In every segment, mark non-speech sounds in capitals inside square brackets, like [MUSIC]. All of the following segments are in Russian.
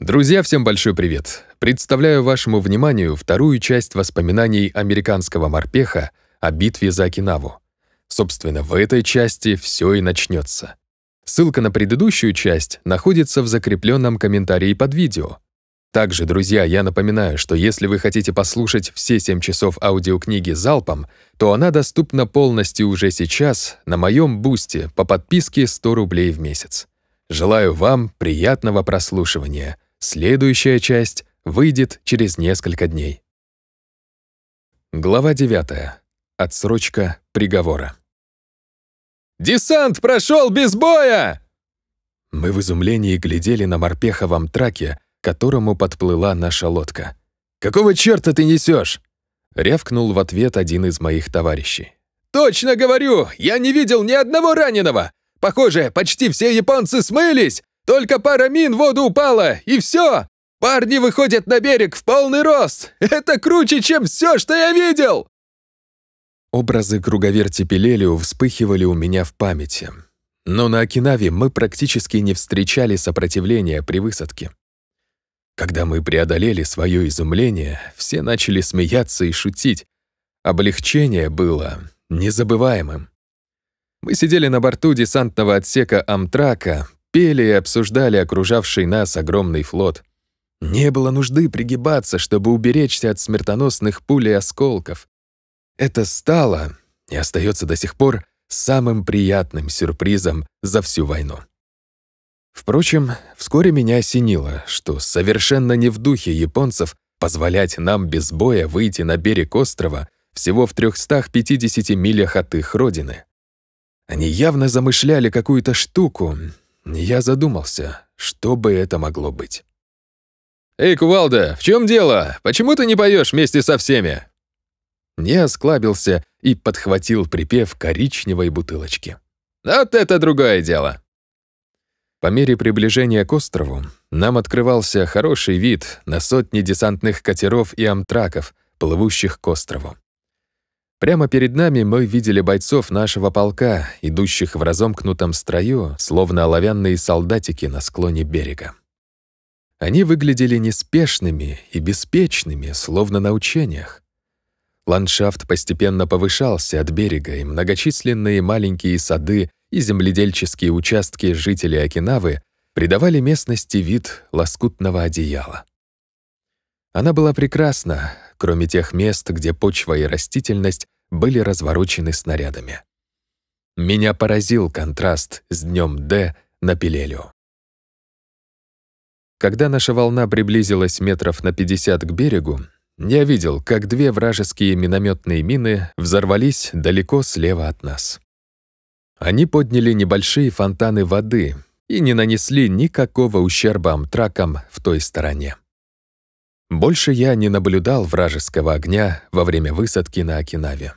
Друзья, всем большой привет! Представляю вашему вниманию вторую часть воспоминаний американского морпеха о битве за Окинаву. Собственно, в этой части все и начнется. Ссылка на предыдущую часть находится в закрепленном комментарии под видео. Также, друзья, я напоминаю, что если вы хотите послушать все 7 часов аудиокниги залпом, то она доступна полностью уже сейчас на моем бусте по подписке 100 рублей в месяц. Желаю вам приятного прослушивания. Следующая часть выйдет через несколько дней. Глава 9. Отсрочка приговора. «Десант прошел без боя!» Мы в изумлении глядели на морпеховом траке, которому подплыла наша лодка. «Какого черта ты несешь?» — рявкнул в ответ один из моих товарищей. «Точно говорю! Я не видел ни одного раненого! Похоже, почти все японцы смылись! Только пара мин в воду упала, и все! Парни выходят на берег в полный рост! Это круче, чем все, что я видел!» Образы круговерти Пелелиу вспыхивали у меня в памяти. Но на Окинаве мы практически не встречали сопротивления при высадке. Когда мы преодолели свое изумление, все начали смеяться и шутить. Облегчение было незабываемым. Мы сидели на борту десантного отсека Амтрака, пели и обсуждали окружавший нас огромный флот. Не было нужды пригибаться, чтобы уберечься от смертоносных пуль и осколков. Это стало и остается до сих пор самым приятным сюрпризом за всю войну. Впрочем, вскоре меня осенило, что совершенно не в духе японцев позволять нам без боя выйти на берег острова всего в 350 милях от их родины. Они явно замышляли какую-то штуку, я задумался, что бы это могло быть. «Эй, Кувалда, в чем дело? Почему ты не поешь вместе со всеми?» Я осклабился и подхватил припев коричневой бутылочки. «Вот это другое дело!» По мере приближения к острову нам открывался хороший вид на сотни десантных катеров и амтраков, плывущих к острову. Прямо перед нами мы видели бойцов нашего полка, идущих в разомкнутом строю, словно оловянные солдатики на склоне берега. Они выглядели неспешными и беспечными, словно на учениях. Ландшафт постепенно повышался от берега, и многочисленные маленькие сады и земледельческие участки жителей Окинавы придавали местности вид лоскутного одеяла. Она была прекрасна, кроме тех мест, где почва и растительность были разворочены снарядами. Меня поразил контраст с днем Д на Пилелю. Когда наша волна приблизилась метров на 50 к берегу, я видел, как две вражеские минометные мины взорвались далеко слева от нас. Они подняли небольшие фонтаны воды и не нанесли никакого ущерба амтракам в той стороне. Больше я не наблюдал вражеского огня во время высадки на Окинаве.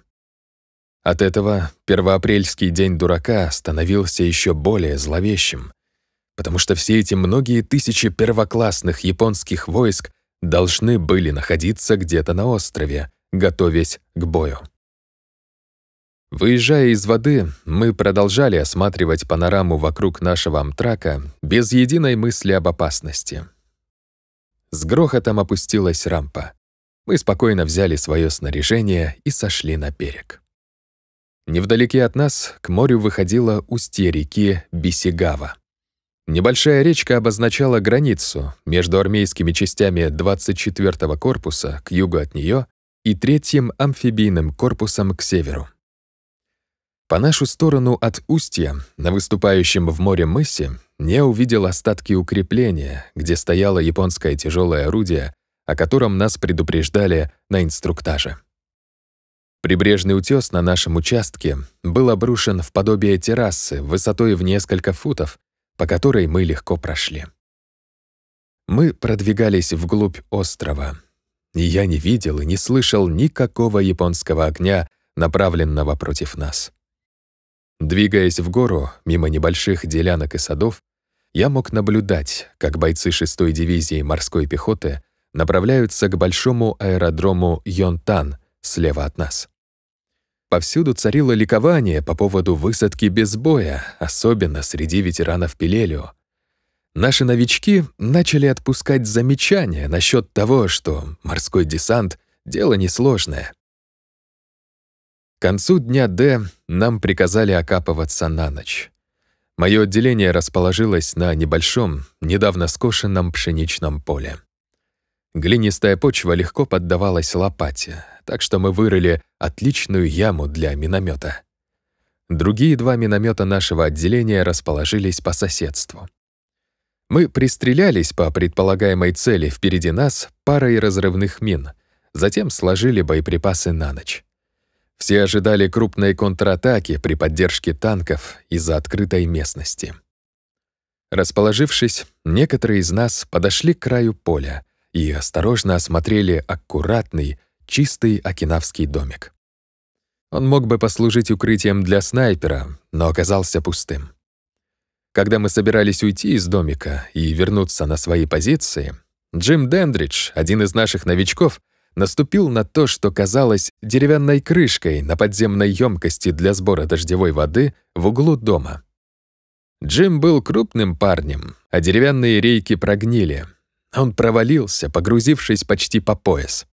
От этого первоапрельский день дурака становился еще более зловещим, потому что все эти многие тысячи первоклассных японских войск должны были находиться где-то на острове, готовясь к бою. Выезжая из воды, мы продолжали осматривать панораму вокруг нашего амтрака без единой мысли об опасности. С грохотом опустилась рампа. Мы спокойно взяли свое снаряжение и сошли на берег. Невдалеке от нас к морю выходило устье реки Бисигава. Небольшая речка обозначала границу между армейскими частями 24-го корпуса к югу от нее и третьим амфибийным корпусом к северу. По нашу сторону от устья, на выступающем в море мысе, я увидел остатки укрепления, где стояло японское тяжелое орудие, о котором нас предупреждали на инструктаже. Прибрежный утес на нашем участке был обрушен в подобие террасы высотой в несколько футов, по которой мы легко прошли. Мы продвигались вглубь острова, и я не видел и не слышал никакого японского огня, направленного против нас. Двигаясь в гору, мимо небольших делянок и садов, я мог наблюдать, как бойцы 6-й дивизии морской пехоты направляются к большому аэродрому Йонтан слева от нас. Повсюду царило ликование по поводу высадки без боя, особенно среди ветеранов Пилелио. наши новички начали отпускать замечания насчет того, что морской десант — дело несложное. К концу дня Д нам приказали окапываться на ночь. Мое отделение расположилось на небольшом, недавно скошенном пшеничном поле. Глинистая почва легко поддавалась лопате, так что мы вырыли отличную яму для миномета. Другие два миномета нашего отделения расположились по соседству. Мы пристрелялись по предполагаемой цели впереди нас парой разрывных мин, затем сложили боеприпасы на ночь. Все ожидали крупной контратаки при поддержке танков из-за открытой местности. Расположившись, некоторые из нас подошли к краю поля и осторожно осмотрели аккуратный, чистый окинавский домик. Он мог бы послужить укрытием для снайпера, но оказался пустым. Когда мы собирались уйти из домика и вернуться на свои позиции, Джим Дендридж, один из наших новичков, наступил на то, что казалось деревянной крышкой на подземной емкости для сбора дождевой воды в углу дома. Джим был крупным парнем, а деревянные рейки прогнили. Он провалился, погрузившись почти по пояс.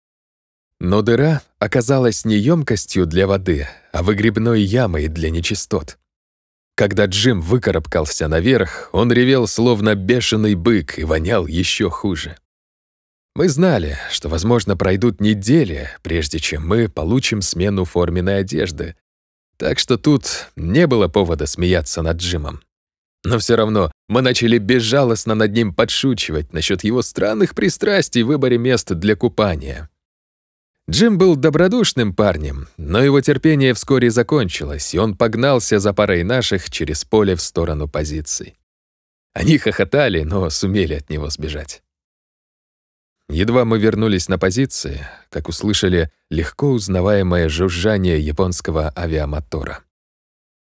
Но дыра оказалась не емкостью для воды, а выгребной ямой для нечистот. Когда Джим выкарабкался наверх, он ревел словно бешеный бык и вонял еще хуже. Мы знали, что, возможно, пройдут недели, прежде чем мы получим смену форменной одежды. Так что тут не было повода смеяться над Джимом. Но все равно мы начали безжалостно над ним подшучивать насчет его странных пристрастий в выборе места для купания. Джим был добродушным парнем, но его терпение вскоре закончилось, и он погнался за парой наших через поле в сторону позиций. Они хохотали, но сумели от него сбежать. Едва мы вернулись на позиции, как услышали легко узнаваемое жужжание японского авиамотора.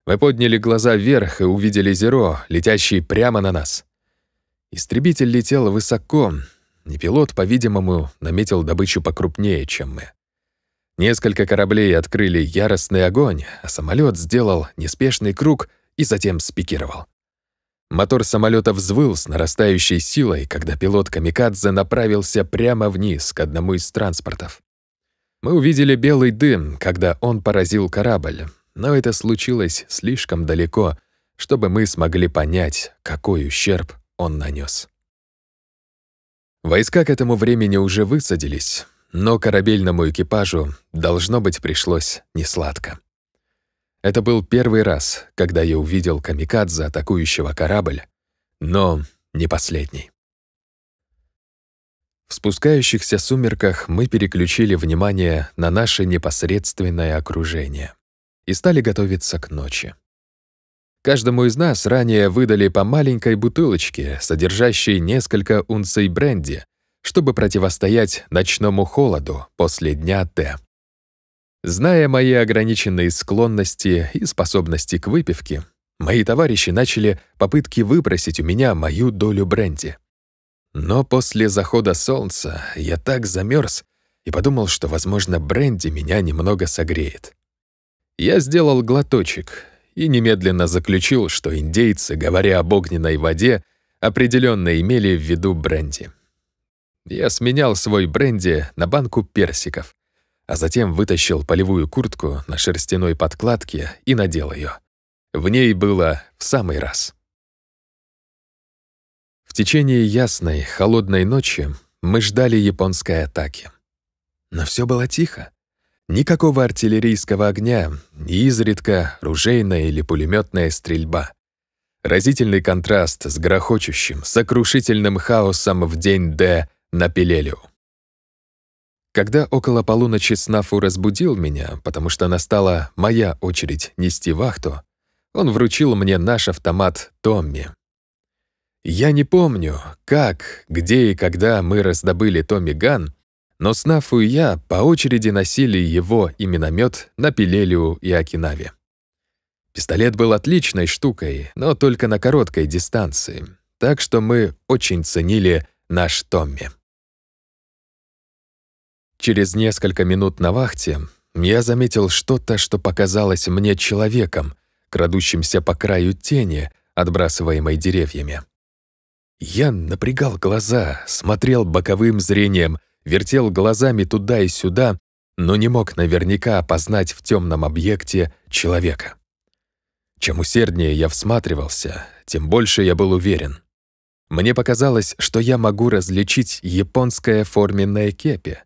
Мы подняли глаза вверх и увидели Зеро, летящий прямо на нас. Истребитель летел высоко, и пилот, по-видимому, наметил добычу покрупнее, чем мы. Несколько кораблей открыли яростный огонь, а самолет сделал неспешный круг и затем спикировал. Мотор самолета взвыл с нарастающей силой, когда пилот Камикадзе направился прямо вниз к одному из транспортов. Мы увидели белый дым, когда он поразил корабль, но это случилось слишком далеко, чтобы мы смогли понять, какой ущерб он нанес. Войска к этому времени уже высадились, но корабельному экипажу, должно быть, пришлось несладко. Это был первый раз, когда я увидел камикадзе, атакующего корабль, но не последний. В спускающихся сумерках мы переключили внимание на наше непосредственное окружение и стали готовиться к ночи. Каждому из нас ранее выдали по маленькой бутылочке, содержащей несколько унций бренди, чтобы противостоять ночному холоду после дня Т. Зная мои ограниченные склонности и способности к выпивке, мои товарищи начали попытки выбросить у меня мою долю бренди. Но после захода солнца я так замерз и подумал, что, возможно, бренди меня немного согреет. Я сделал глоточек и немедленно заключил, что индейцы, говоря об огненной воде, определенно имели в виду бренди. Я сменял свой бренди на банку персиков, а затем вытащил полевую куртку на шерстяной подкладке и надел ее. В ней было в самый раз. В течение ясной, холодной ночи мы ждали японской атаки. Но все было тихо. Никакого артиллерийского огня, изредка ружейная или пулеметная стрельба. Разительный контраст с грохочущим, сокрушительным хаосом в день Д на Пелелю. Когда около полуночи Снафу разбудил меня, потому что настала моя очередь нести вахту, он вручил мне наш автомат Томми. Я не помню, как, где и когда мы раздобыли Томми Ган, но Снафу и я по очереди носили его и миномет на Пилелию и Окинаве. Пистолет был отличной штукой, но только на короткой дистанции, так что мы очень ценили наш Томми. Через несколько минут на вахте я заметил что-то, что показалось мне человеком, крадущимся по краю тени, отбрасываемой деревьями. Я напрягал глаза, смотрел боковым зрением, вертел глазами туда и сюда, но не мог наверняка опознать в темном объекте человека. Чем усерднее я всматривался, тем больше я был уверен. Мне показалось, что я могу различить японское форменное кепи.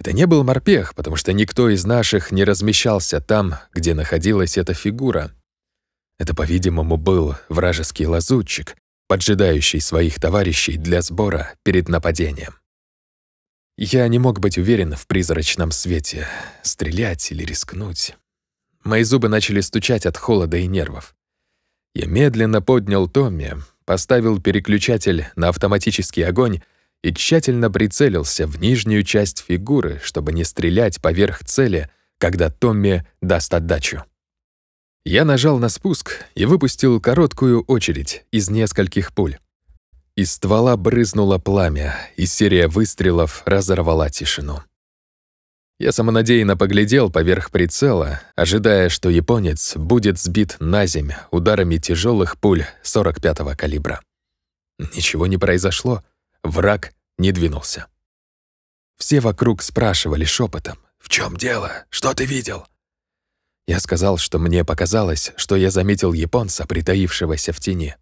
Это не был морпех, потому что никто из наших не размещался там, где находилась эта фигура. Это, по-видимому, был вражеский лазутчик, поджидающий своих товарищей для сбора перед нападением. Я не мог быть уверен в призрачном свете, стрелять или рискнуть. Мои зубы начали стучать от холода и нервов. Я медленно поднял Томми, поставил переключатель на автоматический огонь и тщательно прицелился в нижнюю часть фигуры, чтобы не стрелять поверх цели, когда Томми даст отдачу. Я нажал на спуск и выпустил короткую очередь из нескольких пуль. Из ствола брызнуло пламя, и серия выстрелов разорвала тишину. Я самонадеянно поглядел поверх прицела, ожидая, что японец будет сбит на земь ударами тяжелых пуль 45-го калибра. Ничего не произошло, враг не двинулся. Все вокруг спрашивали шепотом, «В чем дело? Что ты видел?» Я сказал, что мне показалось, что я заметил японца, притаившегося в тени.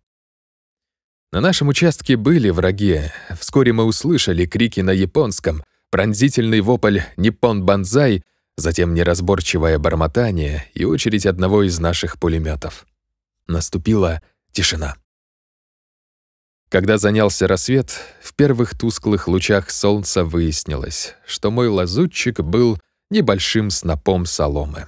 На нашем участке были враги. Вскоре мы услышали крики на японском, пронзительный вопль «Ниппон Банзай», затем неразборчивое бормотание и очередь одного из наших пулеметов. Наступила тишина. Когда занялся рассвет, в первых тусклых лучах солнца выяснилось, что мой лазутчик был небольшим снопом соломы.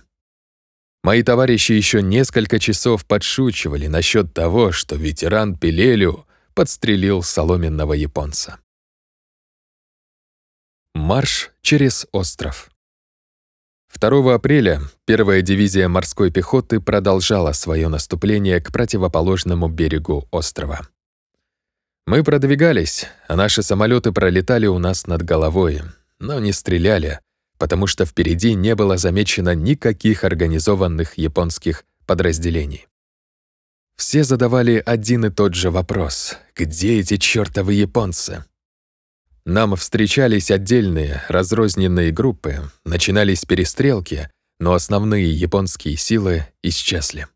Мои товарищи еще несколько часов подшучивали насчет того, что ветеран Пелелю подстрелил соломенного японца. Марш через остров. 2 апреля первая дивизия морской пехоты продолжала свое наступление к противоположному берегу острова. Мы продвигались, а наши самолеты пролетали у нас над головой, но не стреляли, потому что впереди не было замечено никаких организованных японских подразделений. Все задавали один и тот же вопрос — где эти чертовы японцы? Нам встречались отдельные, разрозненные группы, начинались перестрелки, но основные японские силы исчезли.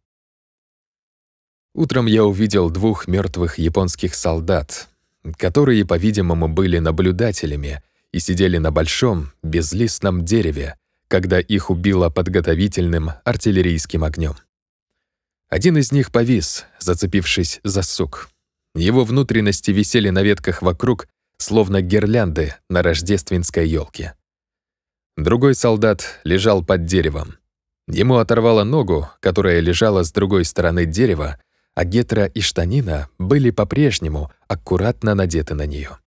Утром я увидел двух мертвых японских солдат, которые, по-видимому, были наблюдателями и сидели на большом, безлистном дереве, когда их убило подготовительным артиллерийским огнем. Один из них повис, зацепившись за сук. Его внутренности висели на ветках вокруг, словно гирлянды на рождественской елке. Другой солдат лежал под деревом. Ему оторвало ногу, которая лежала с другой стороны дерева, а гетра и штанина были по-прежнему аккуратно надеты на нее.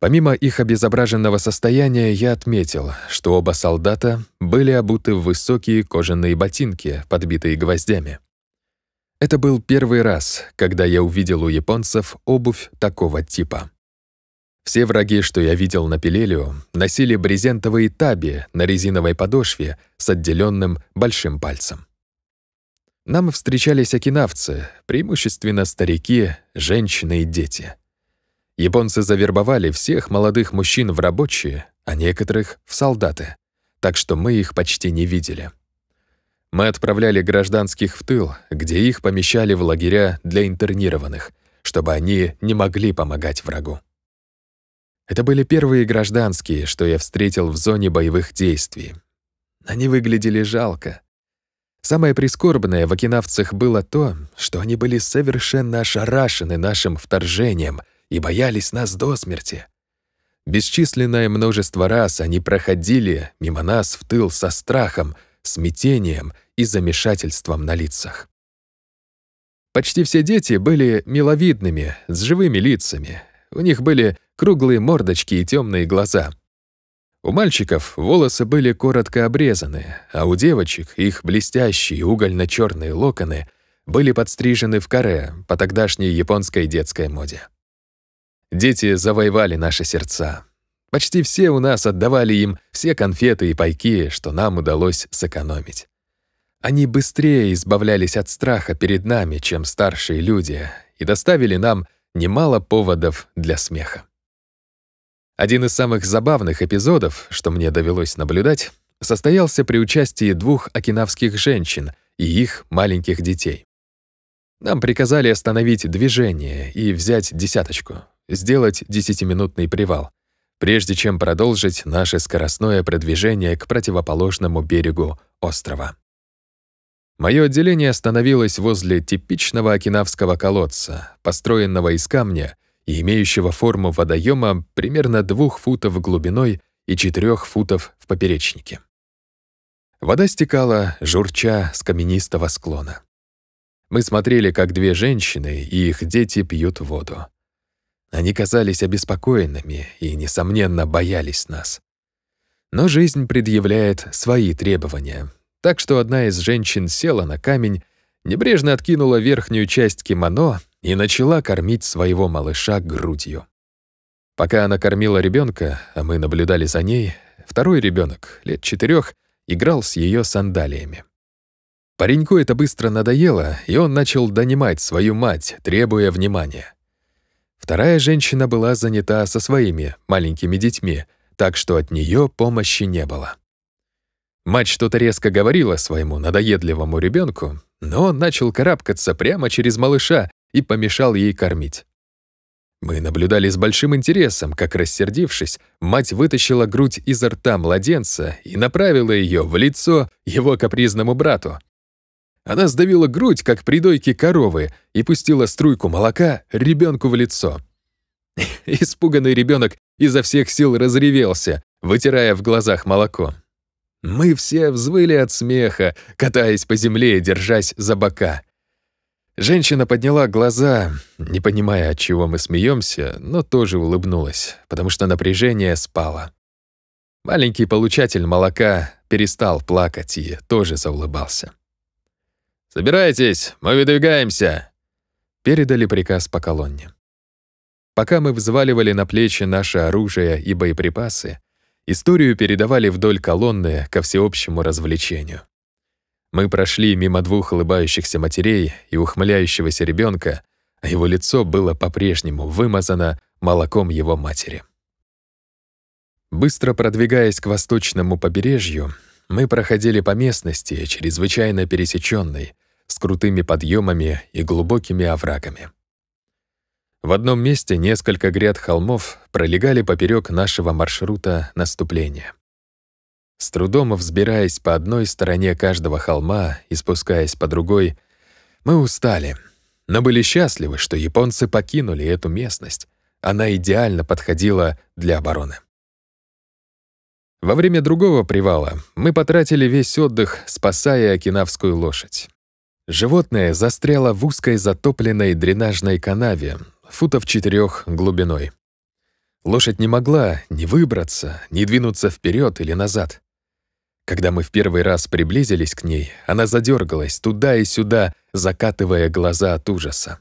Помимо их обезображенного состояния, я отметил, что оба солдата были обуты в высокие кожаные ботинки, подбитые гвоздями. Это был первый раз, когда я увидел у японцев обувь такого типа. Все враги, что я видел на Пелелио, носили брезентовые таби на резиновой подошве с отделенным большим пальцем. Нам встречались окинавцы, преимущественно старики, женщины и дети. Японцы завербовали всех молодых мужчин в рабочие, а некоторых — в солдаты, так что мы их почти не видели. Мы отправляли гражданских в тыл, где их помещали в лагеря для интернированных, чтобы они не могли помогать врагу. Это были первые гражданские, что я встретил в зоне боевых действий. Они выглядели жалко. Самое прискорбное в окинавцах было то, что они были совершенно ошарашены нашим вторжением и боялись нас до смерти. Бесчисленное множество раз они проходили мимо нас в тыл со страхом, смятением и замешательством на лицах. Почти все дети были миловидными, с живыми лицами. У них были круглые мордочки и темные глаза. У мальчиков волосы были коротко обрезаны, а у девочек их блестящие угольно черные локоны были подстрижены в каре по тогдашней японской детской моде. Дети завоевали наши сердца. Почти все у нас отдавали им все конфеты и пайки, что нам удалось сэкономить. Они быстрее избавлялись от страха перед нами, чем старшие люди, и доставили нам немало поводов для смеха. Один из самых забавных эпизодов, что мне довелось наблюдать, состоялся при участии двух окинавских женщин и их маленьких детей. Нам приказали остановить движение и взять десяточку, сделать десятиминутный привал, прежде чем продолжить наше скоростное продвижение к противоположному берегу острова. Мое отделение остановилось возле типичного окинавского колодца, построенного из камня и имеющего форму водоема примерно двух футов глубиной и четырех футов в поперечнике. Вода стекала, журча с каменистого склона. Мы смотрели, как две женщины и их дети пьют воду. Они казались обеспокоенными и, несомненно, боялись нас. Но жизнь предъявляет свои требования, так что одна из женщин села на камень, небрежно откинула верхнюю часть кимоно и начала кормить своего малыша грудью. Пока она кормила ребенка, а мы наблюдали за ней, второй ребенок, лет четырех, играл с ее сандалиями. Пареньку это быстро надоело, и он начал донимать свою мать, требуя внимания. Вторая женщина была занята со своими маленькими детьми, так что от нее помощи не было. Мать что-то резко говорила своему надоедливому ребенку, но он начал карабкаться прямо через малыша и помешал ей кормить. Мы наблюдали с большим интересом, как, рассердившись, мать вытащила грудь изо рта младенца и направила ее в лицо его капризному брату. Она сдавила грудь, как при дойке коровы, и пустила струйку молока ребенку в лицо. [LAUGHS] Испуганный ребенок изо всех сил разревелся, вытирая в глазах молоко. Мы все взвыли от смеха, катаясь по земле и держась за бока. Женщина подняла глаза, не понимая, от чего мы смеемся, но тоже улыбнулась, потому что напряжение спало. Маленький получатель молока перестал плакать и тоже заулыбался. «Собирайтесь, мы выдвигаемся!» Передали приказ по колонне. Пока мы взваливали на плечи наше оружие и боеприпасы, Историю передавали вдоль колонны ко всеобщему развлечению. Мы прошли мимо двух улыбающихся матерей и ухмыляющегося ребенка, а его лицо было по-прежнему вымазано молоком его матери. Быстро продвигаясь к восточному побережью, мы проходили по местности, чрезвычайно пересеченной, с крутыми подъемами и глубокими оврагами. В одном месте несколько гряд холмов пролегали поперек нашего маршрута наступления. С трудом взбираясь по одной стороне каждого холма и спускаясь по другой, мы устали, но были счастливы, что японцы покинули эту местность. Она идеально подходила для обороны. Во время другого привала мы потратили весь отдых, спасая окинавскую лошадь. Животное застряло в узкой затопленной дренажной канаве, футов четырех глубиной. Лошадь не могла ни выбраться, ни двинуться вперед или назад. Когда мы в первый раз приблизились к ней, она задергалась туда и сюда, закатывая глаза от ужаса.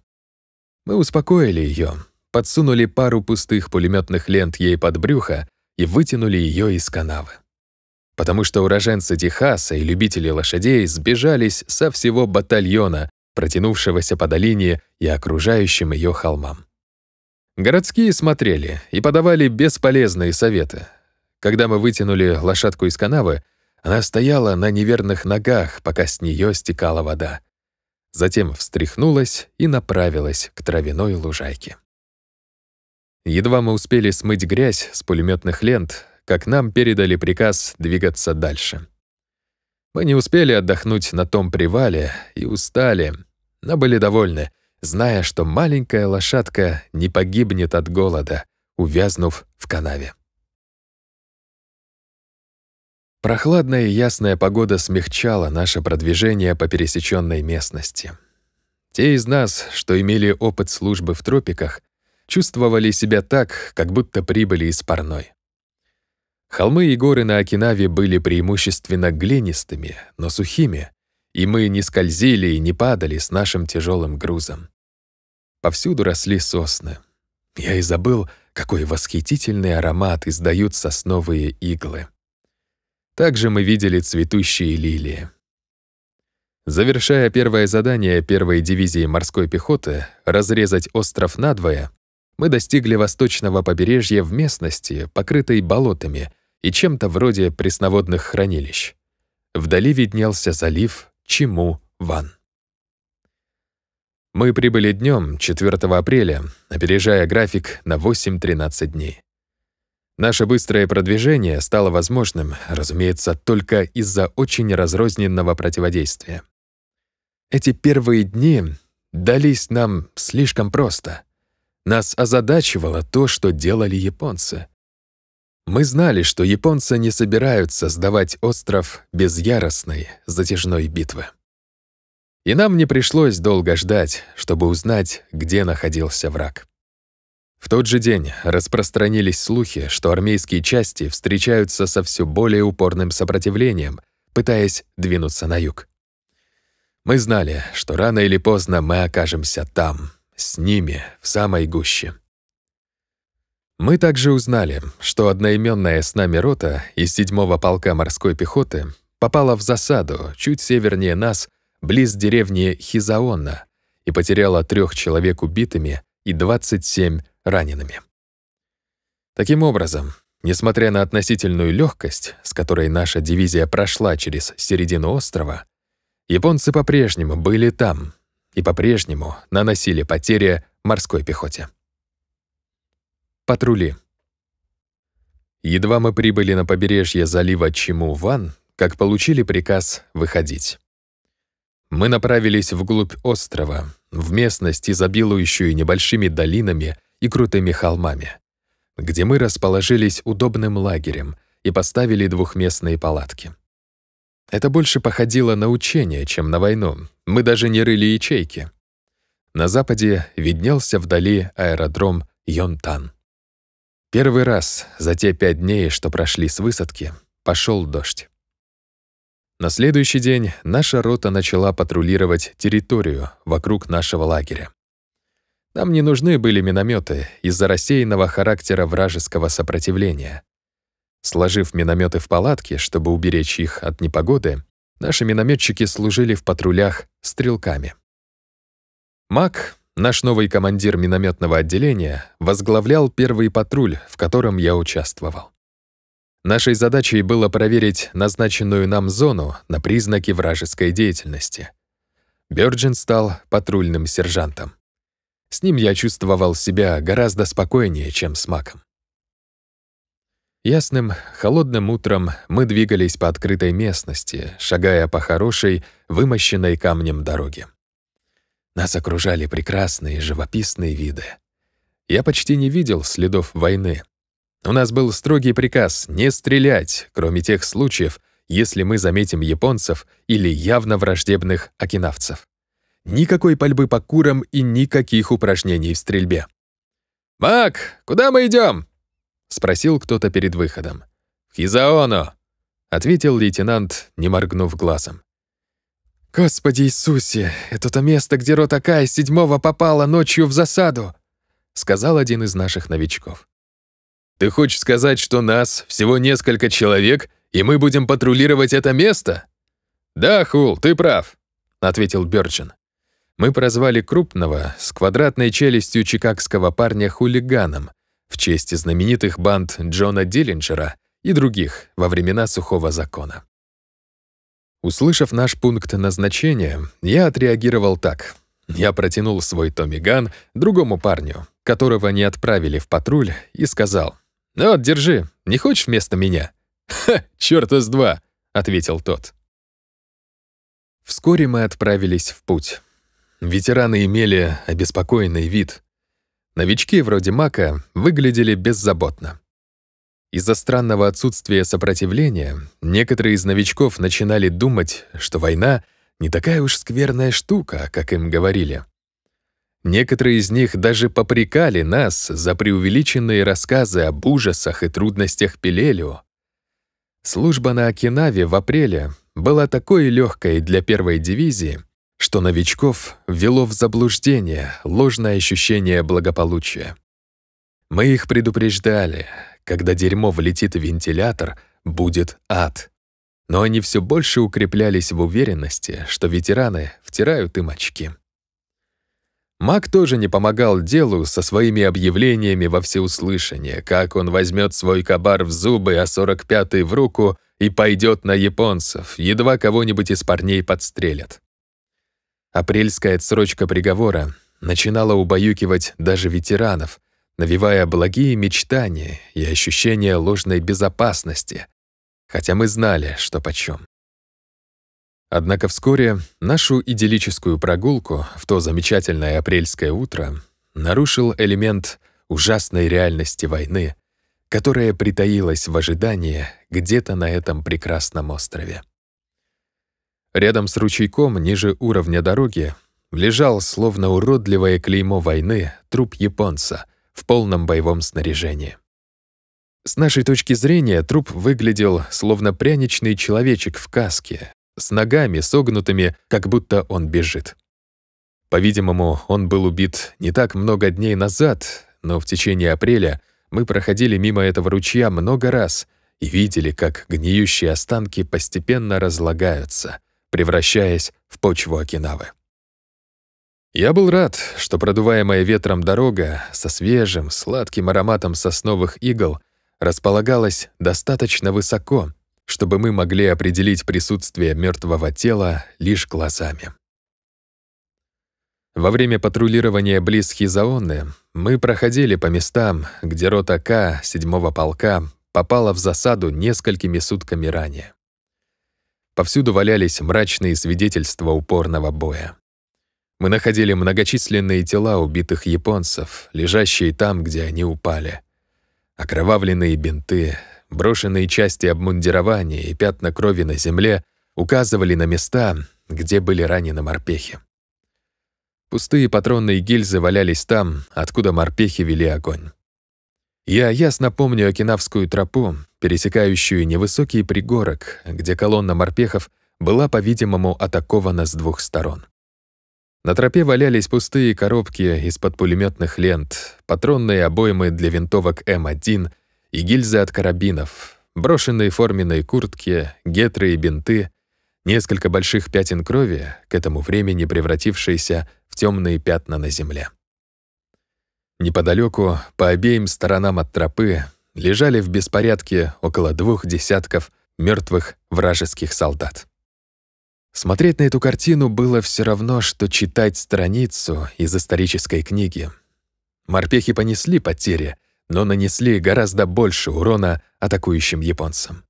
Мы успокоили ее, подсунули пару пустых пулеметных лент ей под брюхо и вытянули ее из канавы. Потому что уроженцы Техаса и любители лошадей сбежались со всего батальона, протянувшегося по долине и окружающим ее холмам. Городские смотрели и подавали бесполезные советы. Когда мы вытянули лошадку из канавы, она стояла на неверных ногах, пока с нее стекала вода. Затем встряхнулась и направилась к травяной лужайке. Едва мы успели смыть грязь с пулеметных лент, как нам передали приказ двигаться дальше. Мы не успели отдохнуть на том привале и устали, но были довольны, зная, что маленькая лошадка не погибнет от голода, увязнув в канаве. Прохладная и ясная погода смягчала наше продвижение по пересеченной местности. Те из нас, что имели опыт службы в тропиках, чувствовали себя так, как будто прибыли из парной. Холмы и горы на Окинаве были преимущественно глинистыми, но сухими, и мы не скользили и не падали с нашим тяжелым грузом. Повсюду росли сосны. Я и забыл, какой восхитительный аромат издают сосновые иглы. Также мы видели цветущие лилии. Завершая первое задание первой дивизии морской пехоты разрезать остров надвое, мы достигли восточного побережья в местности, покрытой болотами и чем-то вроде пресноводных хранилищ. Вдали виднелся залив Чиму-Ван. Мы прибыли днем 4 апреля, опережая график на 8-13 дней. Наше быстрое продвижение стало возможным, разумеется, только из-за очень разрозненного противодействия. Эти первые дни дались нам слишком просто. Нас озадачивало то, что делали японцы. Мы знали, что японцы не собираются сдавать остров без яростной, затяжной битвы. И нам не пришлось долго ждать, чтобы узнать, где находился враг. В тот же день распространились слухи, что армейские части встречаются со все более упорным сопротивлением, пытаясь двинуться на юг. Мы знали, что рано или поздно мы окажемся там, с ними, в самой гуще. Мы также узнали, что одноименная с нами рота из 7-го полка морской пехоты попала в засаду чуть севернее нас, близ деревни Хизаонна, и потеряла трех человек убитыми и 27 ранеными. Таким образом, несмотря на относительную легкость, с которой наша дивизия прошла через середину острова, Японцы по-прежнему были там и по-прежнему наносили потери морской пехоте. Патрули. Едва мы прибыли на побережье залива Чиму-Ван, как получили приказ выходить. Мы направились вглубь острова, в местность, изобилующую небольшими долинами и крутыми холмами, где мы расположились удобным лагерем и поставили двухместные палатки. Это больше походило на учение, чем на войну. Мы даже не рыли ячейки. На западе виднелся вдали аэродром Йонтан. Первый раз за те пять дней, что прошли с высадки, пошел дождь. На следующий день наша рота начала патрулировать территорию вокруг нашего лагеря. Нам не нужны были минометы из-за рассеянного характера вражеского сопротивления. Сложив минометы в палатке, чтобы уберечь их от непогоды, наши минометчики служили в патрулях стрелками. Мак, наш новый командир минометного отделения, возглавлял первый патруль, в котором я участвовал. Нашей задачей было проверить назначенную нам зону на признаки вражеской деятельности. Бёрджин стал патрульным сержантом. С ним я чувствовал себя гораздо спокойнее, чем с Маком. Ясным, холодным утром мы двигались по открытой местности, шагая по хорошей, вымощенной камнем дороге. Нас окружали прекрасные живописные виды. Я почти не видел следов войны. У нас был строгий приказ не стрелять, кроме тех случаев, если мы заметим японцев или явно враждебных окинавцев. Никакой пальбы по курам и никаких упражнений в стрельбе. «Мак, куда мы идем? — спросил кто-то перед выходом. «В Хизаоно!» — ответил лейтенант, не моргнув глазом. «Господи Иисусе, это то место, где рота Кай седьмого попала ночью в засаду!» — сказал один из наших новичков. «Ты хочешь сказать, что нас всего несколько человек, и мы будем патрулировать это место?» «Да, Хул, ты прав», — ответил Бёрджин. Мы прозвали крупного, с квадратной челюстью чикагского парня хулиганом — в честь знаменитых банд Джона Диллинджера и других во времена сухого закона. Услышав наш пункт назначения, я отреагировал так. Я протянул свой Томми другому парню, которого не отправили в патруль, и сказал, «Ну «Вот, держи, не хочешь вместо меня?» «Ха, чёрта с два!» — ответил тот. Вскоре мы отправились в путь. Ветераны имели обеспокоенный вид, Новички вроде Мака выглядели беззаботно. Из-за странного отсутствия сопротивления некоторые из новичков начинали думать, что война не такая уж скверная штука, как им говорили. Некоторые из них даже попрекали нас за преувеличенные рассказы об ужасах и трудностях Пелелио. Служба на Окинаве в апреле была такой легкой для первой дивизии, что новичков ввело в заблуждение ложное ощущение благополучия. Мы их предупреждали, когда дерьмо влетит в вентилятор, будет ад. но они все больше укреплялись в уверенности, что ветераны втирают им очки. Мак тоже не помогал делу со своими объявлениями во всеуслышание, как он возьмет свой кабар в зубы, а 45-й в руку и пойдет на японцев, едва кого-нибудь из парней подстрелят. Апрельская отсрочка приговора начинала убаюкивать даже ветеранов, навевая благие мечтания и ощущение ложной безопасности, хотя мы знали, что почем. Однако вскоре нашу идиллическую прогулку в то замечательное апрельское утро нарушил элемент ужасной реальности войны, которая притаилась в ожидании где-то на этом прекрасном острове. Рядом с ручейком, ниже уровня дороги, лежал, словно уродливое клеймо войны, труп японца в полном боевом снаряжении. С нашей точки зрения труп выглядел словно пряничный человечек в каске, с ногами согнутыми, как будто он бежит. По-видимому, он был убит не так много дней назад, но в течение апреля мы проходили мимо этого ручья много раз и видели, как гниющие останки постепенно разлагаются, превращаясь в почву Окинавы. Я был рад, что продуваемая ветром дорога со свежим, сладким ароматом сосновых игл располагалась достаточно высоко, чтобы мы могли определить присутствие мертвого тела лишь глазами. Во время патрулирования близ Хизаоны мы проходили по местам, где рота К 7-го полка попала в засаду несколькими сутками ранее. Повсюду валялись мрачные свидетельства упорного боя. Мы находили многочисленные тела убитых японцев, лежащие там, где они упали. Окровавленные бинты, Брошенные части обмундирования и пятна крови на земле указывали на места, где были ранены морпехи. Пустые патронные гильзы валялись там, откуда морпехи вели огонь. Я ясно помню Окинавскую тропу, пересекающую невысокий пригорок, где колонна морпехов была, по-видимому, атакована с двух сторон. На тропе валялись пустые коробки из-под пулеметных лент, патронные обоймы для винтовок М1 и гильзы от карабинов, брошенные форменные куртки, гетры и бинты, несколько больших пятен крови, к этому времени превратившиеся в темные пятна на земле. Неподалеку, по обеим сторонам от тропы, лежали в беспорядке около двух десятков мертвых вражеских солдат. Смотреть на эту картину было все равно, что читать страницу из исторической книги. Морпехи понесли потери, но нанесли гораздо больше урона атакующим японцам.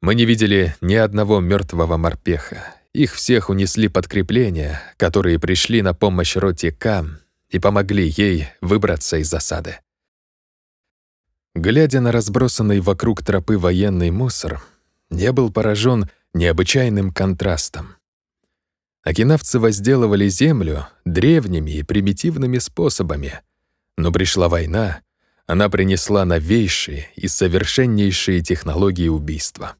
Мы не видели ни одного мертвого морпеха. Их всех унесли подкрепления, которые пришли на помощь роте К и помогли ей выбраться из засады. Глядя на разбросанный вокруг тропы военный мусор, я был поражен необычайным контрастом. Окинавцы возделывали землю древними и примитивными способами, но пришла война, она принесла новейшие и совершеннейшие технологии убийства.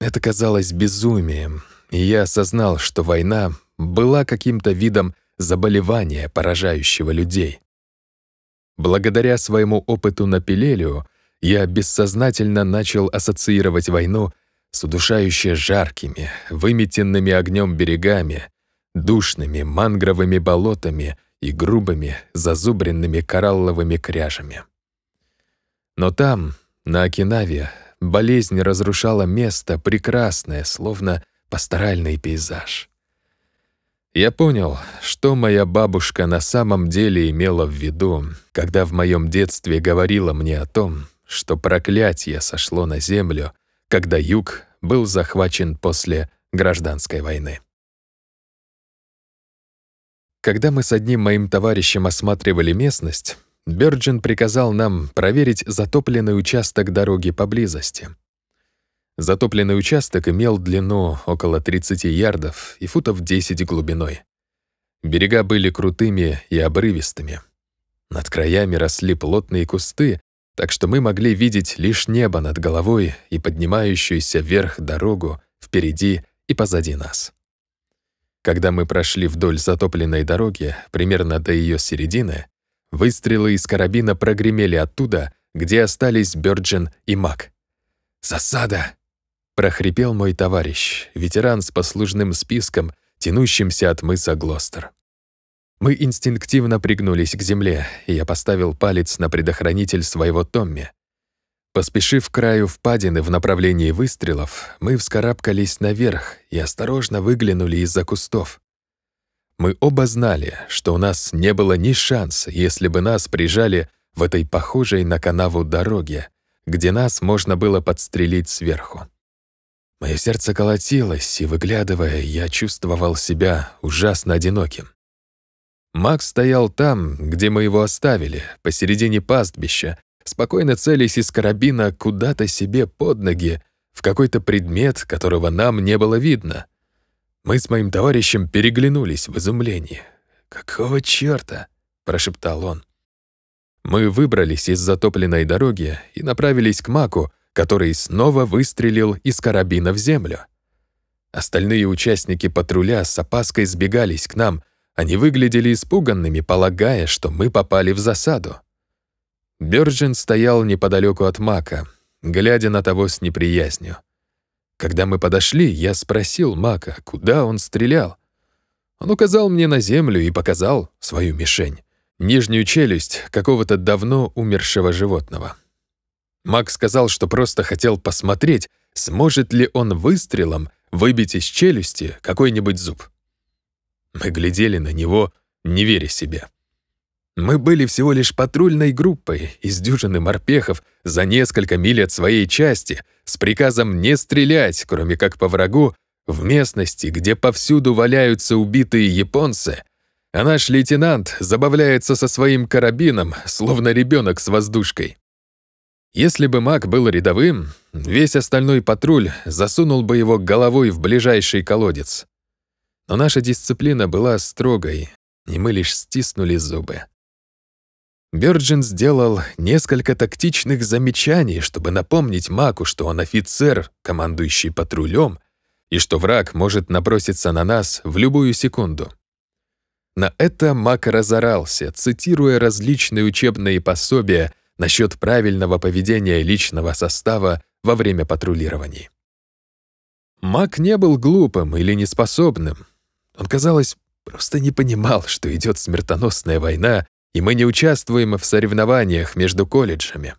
Это казалось безумием, и я осознал, что война была каким-то видом заболевания, поражающего людей. Благодаря своему опыту на Пелелио я бессознательно начал ассоциировать войну с удушающе жаркими, выметенными огнем берегами, душными мангровыми болотами и грубыми, зазубренными коралловыми кряжами. Но там, на Окинаве, болезнь разрушала место прекрасное, словно пасторальный пейзаж. Я понял, что моя бабушка на самом деле имела в виду, когда в моем детстве говорила мне о том, что проклятие сошло на землю, когда юг был захвачен после гражданской войны. Когда мы с одним моим товарищем осматривали местность, Бёрджин приказал нам проверить затопленный участок дороги поблизости. Затопленный участок имел длину около 30 ярдов и футов 10 глубиной. Берега были крутыми и обрывистыми. Над краями росли плотные кусты, так что мы могли видеть лишь небо над головой и поднимающуюся вверх дорогу впереди и позади нас. Когда мы прошли вдоль затопленной дороги, примерно до ее середины, выстрелы из карабина прогремели оттуда, где остались Бёрджин и Мак. «Засада!» — прохрипел мой товарищ, ветеран с послужным списком, тянущимся от мыса Глостер. Мы инстинктивно пригнулись к земле, и я поставил палец на предохранитель своего Томми. Поспешив к краю впадины в направлении выстрелов, мы вскарабкались наверх и осторожно выглянули из-за кустов. Мы оба знали, что у нас не было ни шанса, если бы нас прижали в этой похожей на канаву дороге, где нас можно было подстрелить сверху. Мое сердце колотилось, и, выглядывая, я чувствовал себя ужасно одиноким. Макс стоял там, где мы его оставили, посередине пастбища, спокойно целясь из карабина куда-то себе под ноги, в какой-то предмет, которого нам не было видно. Мы с моим товарищем переглянулись в изумлении. «Какого чёрта?» — прошептал он. Мы выбрались из затопленной дороги и направились к Маку, который снова выстрелил из карабина в землю. Остальные участники патруля с опаской сбегались к нам, они выглядели испуганными, полагая, что мы попали в засаду. Бёрджин стоял неподалеку от Мака, глядя на того с неприязнью. Когда мы подошли, я спросил Мака, куда он стрелял. Он указал мне на землю и показал свою мишень — нижнюю челюсть какого-то давно умершего животного. Мак сказал, что просто хотел посмотреть, сможет ли он выстрелом выбить из челюсти какой-нибудь зуб. Мы глядели на него, не веря себе. Мы были всего лишь патрульной группой из дюжины морпехов за несколько миль от своей части с приказом не стрелять, кроме как по врагу, в местности, где повсюду валяются убитые японцы, а наш лейтенант забавляется со своим карабином, словно ребенок с воздушкой. Если бы маг был рядовым, весь остальной патруль засунул бы его головой в ближайший колодец. Но наша дисциплина была строгой, и мы лишь стиснули зубы. Бёрджин сделал несколько тактичных замечаний, чтобы напомнить Маку, что он офицер, командующий патрулем, и что враг может наброситься на нас в любую секунду. На это Мак разорался, цитируя различные учебные пособия насчет правильного поведения личного состава во время патрулирований. Мак не был глупым или неспособным. Он, казалось, просто не понимал, что идет смертоносная война, и мы не участвуем в соревнованиях между колледжами.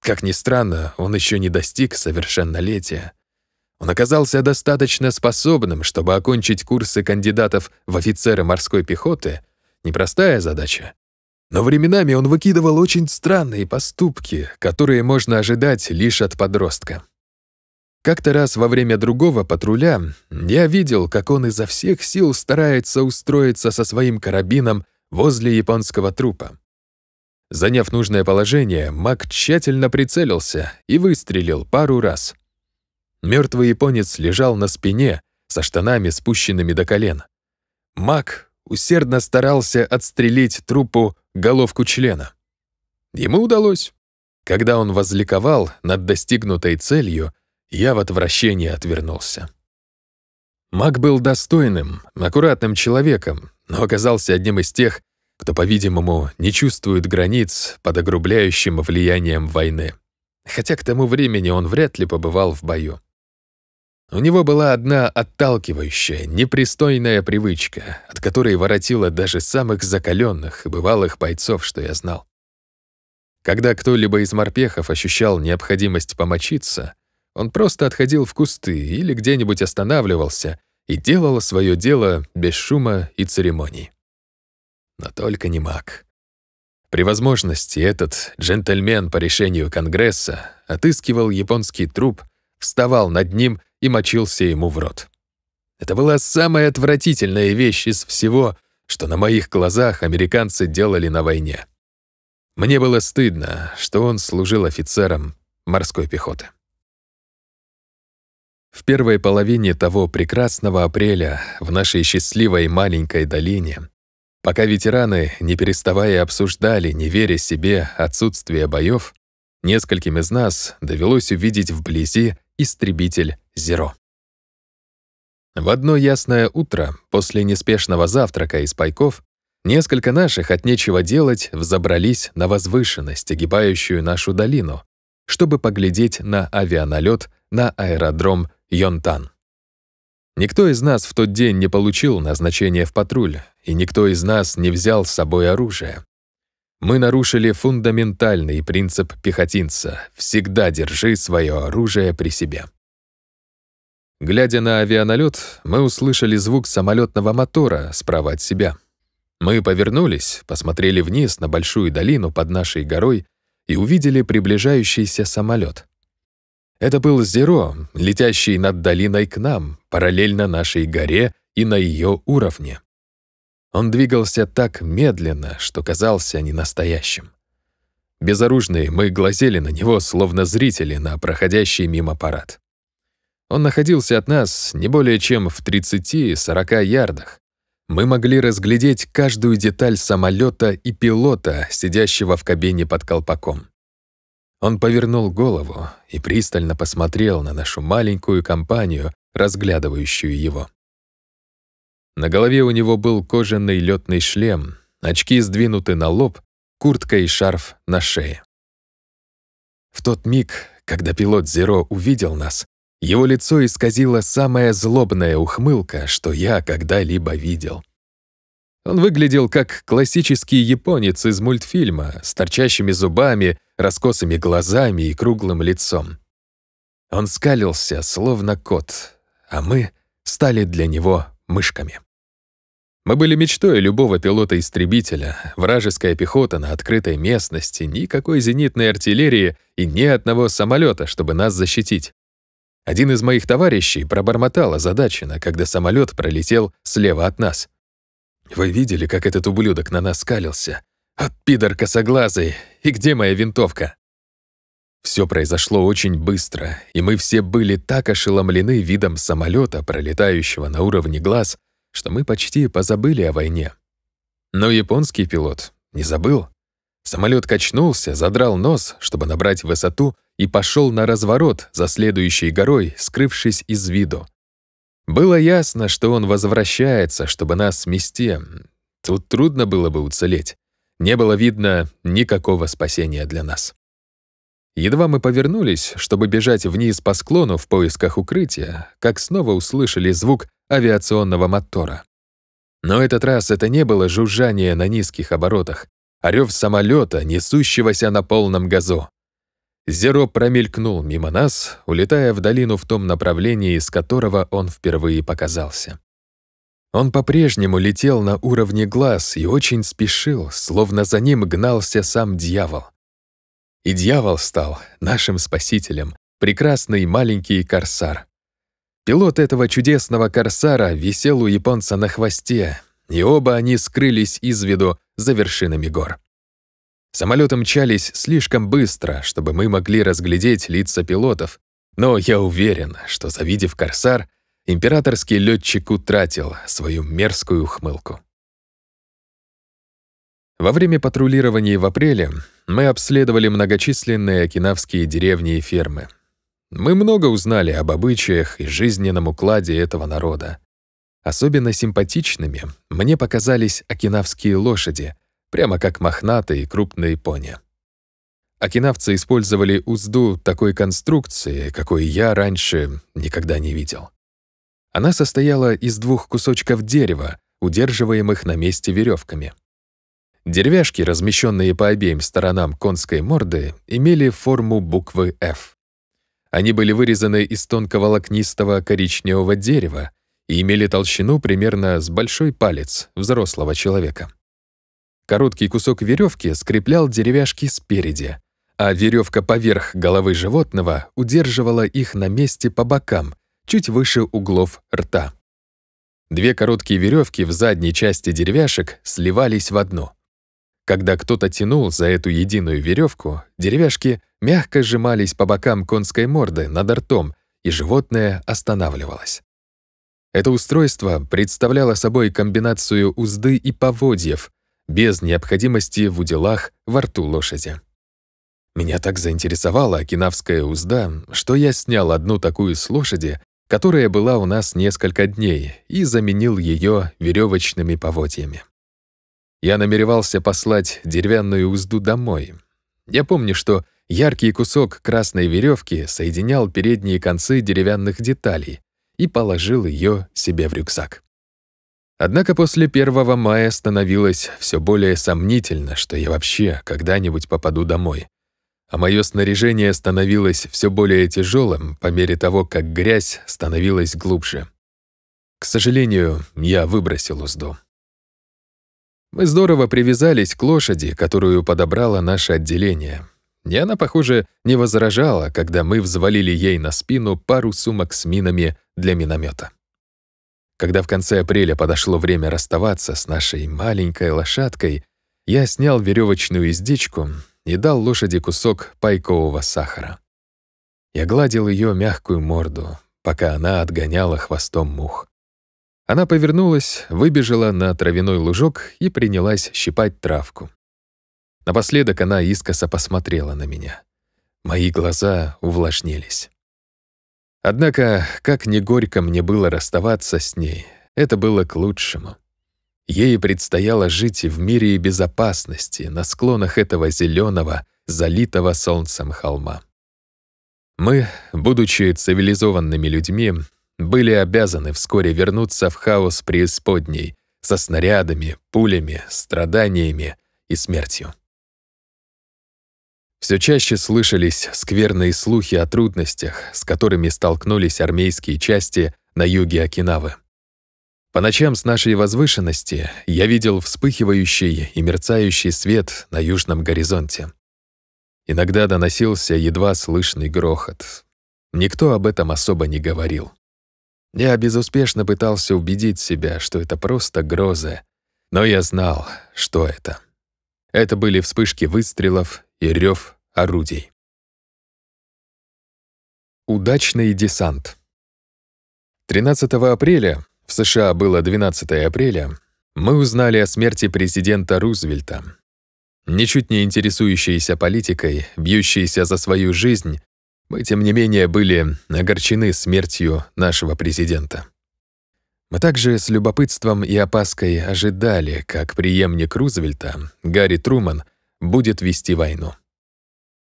Как ни странно, он еще не достиг совершеннолетия. Он оказался достаточно способным, чтобы окончить курсы кандидатов в офицеры морской пехоты. Непростая задача. Но временами он выкидывал очень странные поступки, которые можно ожидать лишь от подростка. Как-то раз во время другого патруля я видел, как он изо всех сил старается устроиться со своим карабином возле японского трупа. Заняв нужное положение, маг тщательно прицелился и выстрелил пару раз. Мертвый японец лежал на спине, со штанами спущенными до колен. Маг усердно старался отстрелить трупу головку члена. Ему удалось. Когда он возликовал над достигнутой целью, я в отвращении отвернулся. Маг был достойным, аккуратным человеком, но оказался одним из тех, кто, по-видимому, не чувствует границ под огрубляющим влиянием войны. Хотя к тому времени он вряд ли побывал в бою. У него была одна отталкивающая, непристойная привычка, от которой воротила даже самых закаленных и бывалых бойцов, что я знал. Когда кто-либо из морпехов ощущал необходимость помочиться, он просто отходил в кусты или где-нибудь останавливался и делал свое дело без шума и церемоний. Но только не маг. При возможности этот джентльмен по решению Конгресса отыскивал японский труп, вставал над ним и мочился ему в рот. Это была самая отвратительная вещь из всего, что на моих глазах американцы делали на войне. Мне было стыдно, что он служил офицером морской пехоты. В первой половине того прекрасного апреля в нашей счастливой маленькой долине, пока ветераны, не переставая обсуждали, не веря себе, отсутствие боев, нескольким из нас довелось увидеть вблизи истребитель «Зеро». В одно ясное утро, после неспешного завтрака из пайков, несколько наших от нечего делать взобрались на возвышенность, огибающую нашу долину, чтобы поглядеть на авианалет на аэродром Йонтан. Никто из нас в тот день не получил назначение в патруль, и никто из нас не взял с собой оружие. Мы нарушили фундаментальный принцип пехотинца «всегда держи свое оружие при себе». Глядя на авианалет, мы услышали звук самолетного мотора справа от себя. Мы повернулись, посмотрели вниз на большую долину под нашей горой и увидели приближающийся самолет. Это был Зеро, летящий над долиной к нам, параллельно нашей горе и на ее уровне. Он двигался так медленно, что казался ненастоящим. Безоружные мы глазели на него, словно зрители на проходящий мимо парад. Он находился от нас не более чем в 30-40 ярдах. Мы могли разглядеть каждую деталь самолета и пилота, сидящего в кабине под колпаком. Он повернул голову и пристально посмотрел на нашу маленькую компанию, разглядывающую его. На голове у него был кожаный летный шлем, очки сдвинуты на лоб, куртка и шарф на шее. В тот миг, когда пилот Зеро увидел нас, его лицо исказило самая злобная ухмылка, что я когда-либо видел. Он выглядел как классический японец из мультфильма с торчащими зубами, раскосыми глазами и круглым лицом. Он скалился, словно кот, а мы стали для него мышками. Мы были мечтой любого пилота-истребителя, вражеская пехота на открытой местности, никакой зенитной артиллерии и ни одного самолета, чтобы нас защитить. Один из моих товарищей пробормотал озадаченно, когда самолет пролетел слева от нас. «Вы видели, как этот ублюдок на нас скалился? От пидор косоглазый! И где моя винтовка?» Все произошло очень быстро, и мы все были так ошеломлены видом самолета, пролетающего на уровне глаз, что мы почти позабыли о войне. Но японский пилот не забыл. Самолет качнулся, задрал нос, чтобы набрать высоту, и пошел на разворот за следующей горой, скрывшись из виду. Было ясно, что он возвращается, чтобы нас смести. Тут трудно было бы уцелеть. Не было видно никакого спасения для нас. Едва мы повернулись, чтобы бежать вниз по склону в поисках укрытия, как снова услышали звук авиационного мотора. Но этот раз это не было жужжание на низких оборотах, а рёв самолета, несущегося на полном газу. Зеро промелькнул мимо нас, улетая в долину в том направлении, из которого он впервые показался. Он по-прежнему летел на уровне глаз и очень спешил, словно за ним гнался сам дьявол. И дьявол стал нашим спасителем, прекрасный маленький корсар. Пилот этого чудесного корсара висел у японца на хвосте, и оба они скрылись из виду за вершинами гор. Самолеты мчались слишком быстро, чтобы мы могли разглядеть лица пилотов, но я уверен, что, завидев «Корсар», императорский летчик утратил свою мерзкую ухмылку. Во время патрулирования в апреле мы обследовали многочисленные окинавские деревни и фермы. Мы много узнали об обычаях и жизненном укладе этого народа. Особенно симпатичными мне показались окинавские лошади — прямо как мохнатые крупные пони. Окинавцы использовали узду такой конструкции, какой я раньше никогда не видел. Она состояла из двух кусочков дерева, удерживаемых на месте веревками. Деревяшки, размещенные по обеим сторонам конской морды, имели форму буквы «F». Они были вырезаны из тонкого лакнистого коричневого дерева и имели толщину примерно с большой палец взрослого человека. Короткий кусок веревки скреплял деревяшки спереди, а веревка поверх головы животного удерживала их на месте по бокам, чуть выше углов рта. Две короткие веревки в задней части деревяшек сливались в одну. Когда кто-то тянул за эту единую веревку, деревяшки мягко сжимались по бокам конской морды над ртом, и животное останавливалось. Это устройство представляло собой комбинацию узды и поводьев, без необходимости в уделах во рту лошади. Меня так заинтересовала окинавская узда, что я снял одну такую с лошади, которая была у нас несколько дней, и заменил ее веревочными поводьями. Я намеревался послать деревянную узду домой. Я помню, что Яркий кусок красной веревки соединял передние концы деревянных деталей и положил ее себе в рюкзак. Однако после 1 мая становилось все более сомнительно, что я вообще когда-нибудь попаду домой. А мое снаряжение становилось все более тяжелым по мере того, как грязь становилась глубже. К сожалению, я выбросил узду. Мы здорово привязались к лошади, которую подобрало наше отделение, и она, похоже, не возражала, когда мы взвалили ей на спину пару сумок с минами для миномета. Когда в конце апреля подошло время расставаться с нашей маленькой лошадкой, я снял веревочную издечку и дал лошади кусок пайкового сахара. Я гладил ее мягкую морду, пока она отгоняла хвостом мух. Она повернулась, выбежала на травяной лужок и принялась щипать травку. Напоследок она искоса посмотрела на меня. Мои глаза увлажнились. Однако, как ни горько мне было расставаться с ней, это было к лучшему. Ей предстояло жить в мире и безопасности на склонах этого зеленого, залитого солнцем холма. Мы, будучи цивилизованными людьми, были обязаны вскоре вернуться в хаос преисподней со снарядами, пулями, страданиями и смертью. Все чаще слышались скверные слухи о трудностях, с которыми столкнулись армейские части на юге Окинавы. По ночам с нашей возвышенности я видел вспыхивающий и мерцающий свет на южном горизонте. Иногда доносился едва слышный грохот. Никто об этом особо не говорил. Я безуспешно пытался убедить себя, что это просто гроза, но я знал, что это. Это были вспышки выстрелов и рев орудий. Удачный десант. 13 апреля, в США было 12 апреля, мы узнали о смерти президента Рузвельта. Ничуть не интересующиеся политикой, бьющиеся за свою жизнь, мы, тем не менее, были огорчены смертью нашего президента. Мы также с любопытством и опаской ожидали, как преемник Рузвельта, Гарри Труман, будет вести войну.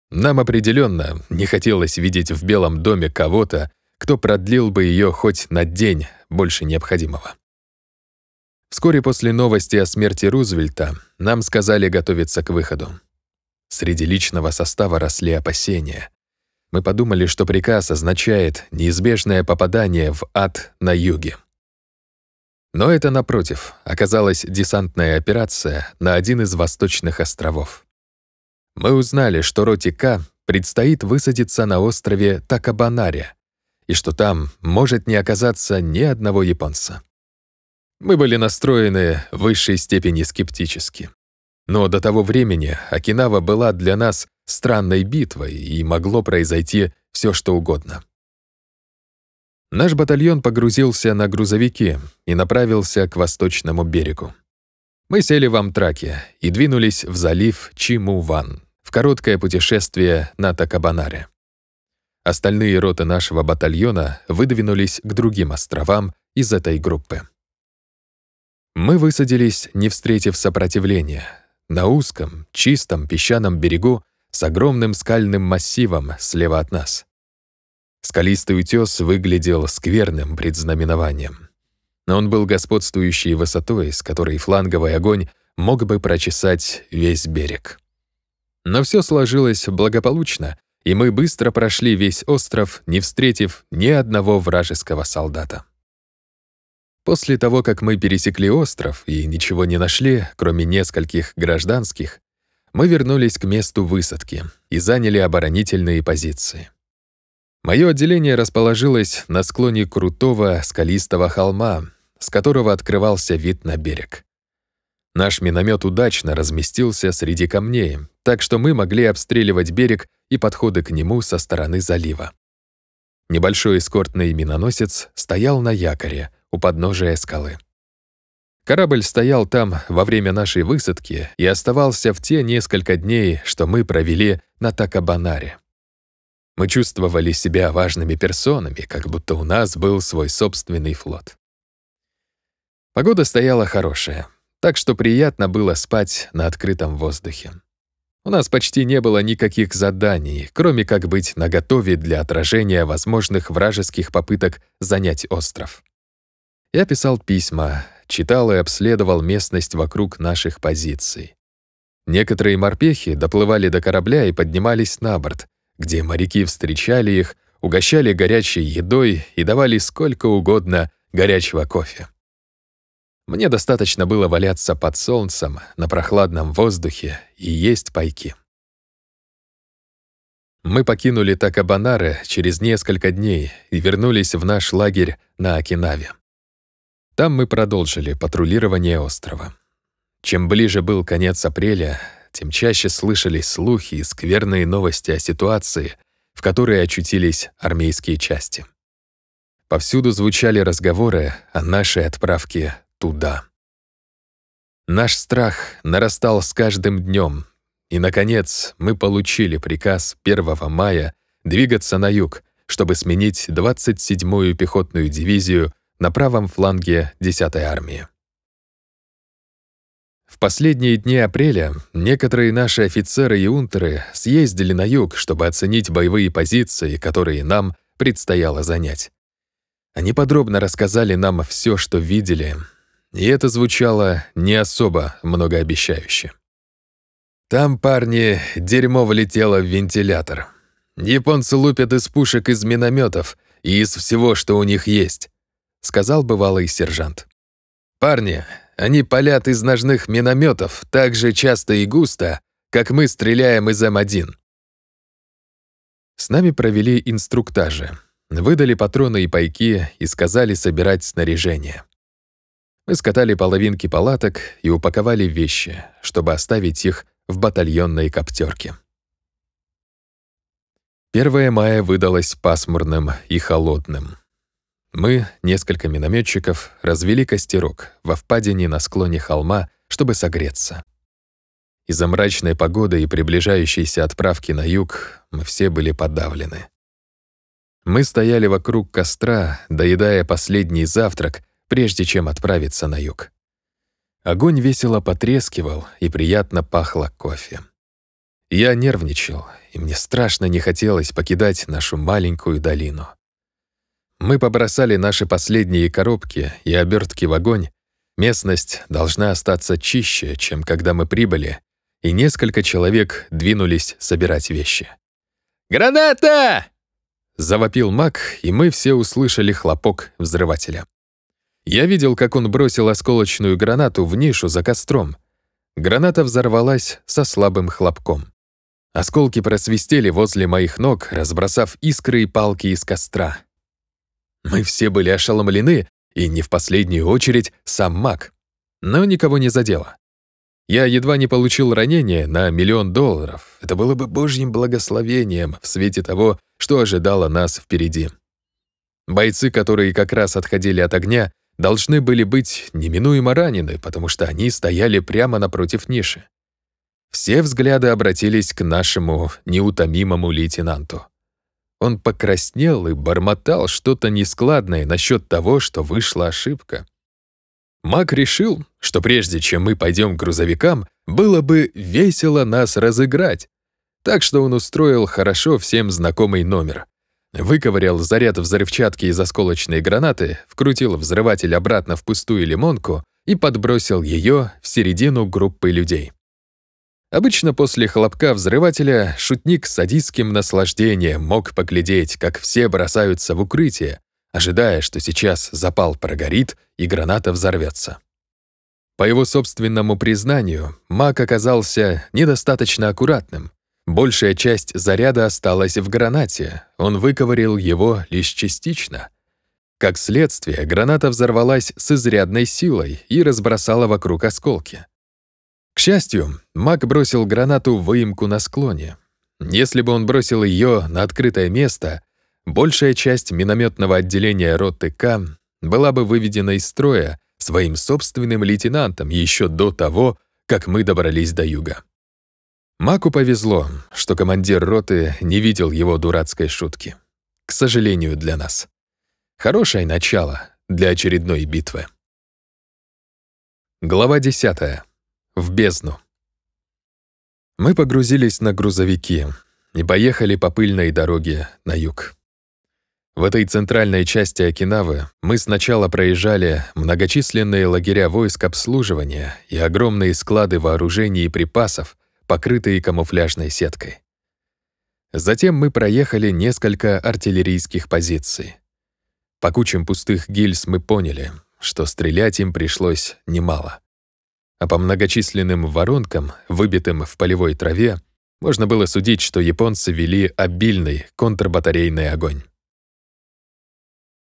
Нам определенно не хотелось видеть в Белом доме кого-то, кто продлил бы ее хоть на день больше необходимого. Вскоре после новости о смерти Рузвельта нам сказали готовиться к выходу. Среди личного состава росли опасения. Мы подумали, что приказ означает неизбежное попадание в ад на юге. Но это, напротив, оказалась десантная операция на один из восточных островов. Мы узнали, что роте К предстоит высадиться на острове Такабанаре, и что там может не оказаться ни одного японца. Мы были настроены в высшей степени скептически. Но до того времени Окинава была для нас странной битвой, и могло произойти все, что угодно. Наш батальон погрузился на грузовики и направился к восточному берегу. Мы сели в Амтраке и двинулись в залив Чимуван в короткое путешествие на Такабанаре. Остальные роты нашего батальона выдвинулись к другим островам из этой группы. Мы высадились, не встретив сопротивления, на узком, чистом песчаном берегу с огромным скальным массивом слева от нас. Скалистый утес выглядел скверным предзнаменованием. Но он был господствующей высотой, с которой фланговый огонь мог бы прочесать весь берег. Но все сложилось благополучно, и мы быстро прошли весь остров, не встретив ни одного вражеского солдата. После того, как мы пересекли остров и ничего не нашли, кроме нескольких гражданских, мы вернулись к месту высадки и заняли оборонительные позиции. Мое отделение расположилось на склоне крутого скалистого холма, с которого открывался вид на берег. Наш миномет удачно разместился среди камней, так что мы могли обстреливать берег и подходы к нему со стороны залива. Небольшой эскортный миноносец стоял на якоре у подножия скалы. Корабль стоял там во время нашей высадки и оставался в те несколько дней, что мы провели на Такабанаре. Мы чувствовали себя важными персонами, как будто у нас был свой собственный флот. Погода стояла хорошая, так что приятно было спать на открытом воздухе. У нас почти не было никаких заданий, кроме как быть наготове для отражения возможных вражеских попыток занять остров. Я писал письма, читал и обследовал местность вокруг наших позиций. Некоторые морпехи доплывали до корабля и поднимались на борт, где моряки встречали их, угощали горячей едой и давали сколько угодно горячего кофе. Мне достаточно было валяться под солнцем на прохладном воздухе и есть пайки. Мы покинули Такабанары через несколько дней и вернулись в наш лагерь на Окинаве. Там мы продолжили патрулирование острова. Чем ближе был конец апреля, тем чаще слышались слухи и скверные новости о ситуации, в которой очутились армейские части. Повсюду звучали разговоры о нашей отправке туда. Наш страх нарастал с каждым днем, и, наконец, мы получили приказ 1 мая двигаться на юг, чтобы сменить 27-ю пехотную дивизию на правом фланге 10-й армии. В последние дни апреля некоторые наши офицеры и унтеры съездили на юг, чтобы оценить боевые позиции, которые нам предстояло занять. Они подробно рассказали нам все, что видели, и это звучало не особо многообещающе. Там, парни, дерьмо влетело в вентилятор. Японцы лупят из пушек из минометов и из всего, что у них есть, сказал бывалый сержант. Парни, они палят из ножных минометов так же часто и густо, как мы стреляем из М1. С нами провели инструктажи, выдали патроны и пайки и сказали собирать снаряжение. Мы скатали половинки палаток и упаковали вещи, чтобы оставить их в батальонной коптерке. 1 мая выдалось пасмурным и холодным. Мы, несколько минометчиков, развели костерок во впадине на склоне холма, чтобы согреться. Из-за мрачной погоды и приближающейся отправки на юг мы все были подавлены. Мы стояли вокруг костра, доедая последний завтрак, прежде чем отправиться на юг. Огонь весело потрескивал и приятно пахло кофе. Я нервничал, и мне страшно не хотелось покидать нашу маленькую долину. Мы побросали наши последние коробки и обертки в огонь. Местность должна остаться чище, чем когда мы прибыли, и несколько человек двинулись собирать вещи. «Граната!» — завопил маг, и мы все услышали хлопок взрывателя. Я видел, как он бросил осколочную гранату в нишу за костром. Граната взорвалась со слабым хлопком. Осколки просвистели возле моих ног, разбросав искры и палки из костра. Мы все были ошеломлены, и не в последнюю очередь сам маг. Но никого не задело. Я едва не получил ранение на миллион долларов. Это было бы божьим благословением в свете того, что ожидало нас впереди. Бойцы, которые как раз отходили от огня, должны были быть неминуемо ранены, потому что они стояли прямо напротив ниши. Все взгляды обратились к нашему неутомимому лейтенанту. Он покраснел и бормотал что-то нескладное насчет того, что вышла ошибка. Мак решил, что прежде чем мы пойдем к грузовикам, было бы весело нас разыграть. Так что он устроил хорошо всем знакомый номер. Выковырял заряд взрывчатки из осколочной гранаты, вкрутил взрыватель обратно в пустую лимонку и подбросил ее в середину группы людей. Обычно после хлопка взрывателя шутник с садистским наслаждением мог поглядеть, как все бросаются в укрытие, ожидая, что сейчас запал прогорит и граната взорвется. По его собственному признанию, маг оказался недостаточно аккуратным. Большая часть заряда осталась в гранате, он выковырил его лишь частично. Как следствие, граната взорвалась с изрядной силой и разбросала вокруг осколки. К счастью, маг бросил гранату в выемку на склоне. Если бы он бросил ее на открытое место, большая часть минометного отделения роты К была бы выведена из строя своим собственным лейтенантом еще до того, как мы добрались до юга. Маку повезло, что командир роты не видел его дурацкой шутки. К сожалению для нас. Хорошее начало для очередной битвы. Глава десятая в бездну. Мы погрузились на грузовики и поехали по пыльной дороге на юг. В этой центральной части Окинавы мы сначала проезжали многочисленные лагеря войск обслуживания и огромные склады вооружений и припасов, покрытые камуфляжной сеткой. Затем мы проехали несколько артиллерийских позиций. По кучам пустых гильз мы поняли, что стрелять им пришлось немало. А по многочисленным воронкам, выбитым в полевой траве, можно было судить, что японцы вели обильный контрбатарейный огонь.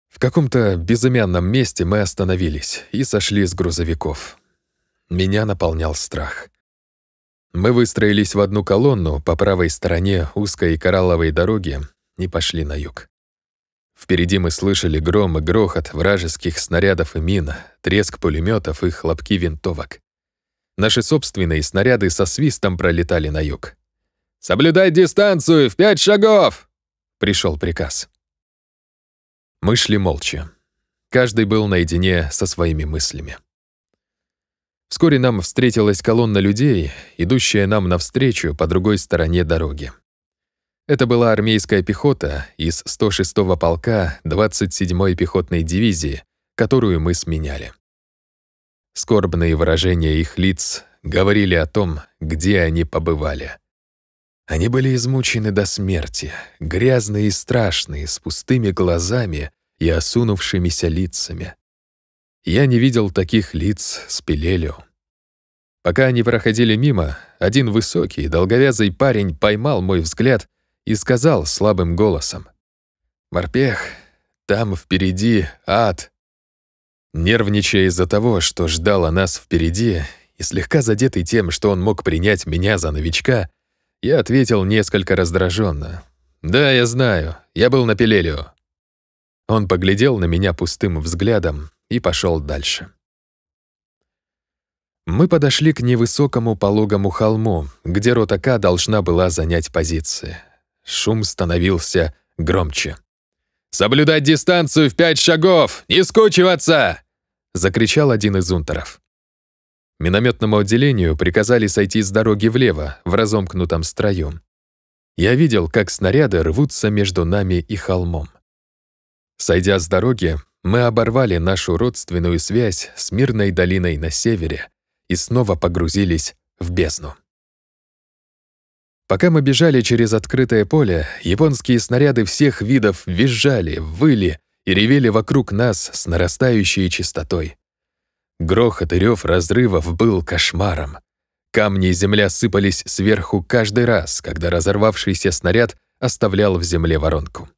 В каком-то безымянном месте мы остановились и сошли с грузовиков. Меня наполнял страх. Мы выстроились в одну колонну по правой стороне узкой коралловой дороги и пошли на юг. Впереди мы слышали гром и грохот вражеских снарядов и мин, треск пулеметов и хлопки винтовок. Наши собственные снаряды со свистом пролетали на юг. «Соблюдай дистанцию в пять шагов!» — пришел приказ. Мы шли молча. Каждый был наедине со своими мыслями. Вскоре нам встретилась колонна людей, идущая нам навстречу по другой стороне дороги. Это была армейская пехота из 106-го полка 27-й пехотной дивизии, которую мы сменяли. Скорбные выражения их лиц говорили о том, где они побывали. Они были измучены до смерти, грязные и страшные, с пустыми глазами и осунувшимися лицами. Я не видел таких лиц с Пелелио. Пока они проходили мимо, один высокий, долговязый парень поймал мой взгляд и сказал слабым голосом. «Морпех, там впереди ад». Нервничая из-за того, что ждало нас впереди, и слегка задетый тем, что он мог принять меня за новичка, я ответил несколько раздраженно. «Да, я знаю. Я был на Пелелио». Он поглядел на меня пустым взглядом и пошел дальше. Мы подошли к невысокому пологому холму, где рота К должна была занять позиции. Шум становился громче. «Соблюдать дистанцию в пять шагов! Не скучиваться!» — закричал один из унтеров. Минометному отделению приказали сойти с дороги влево, в разомкнутом строю. Я видел, как снаряды рвутся между нами и холмом. Сойдя с дороги, мы оборвали нашу родственную связь с мирной долиной на севере и снова погрузились в бездну. Пока мы бежали через открытое поле, японские снаряды всех видов визжали, выли и ревели вокруг нас с нарастающей частотой. Грохот и рев разрывов был кошмаром. Камни и земля сыпались сверху каждый раз, когда разорвавшийся снаряд оставлял в земле воронку.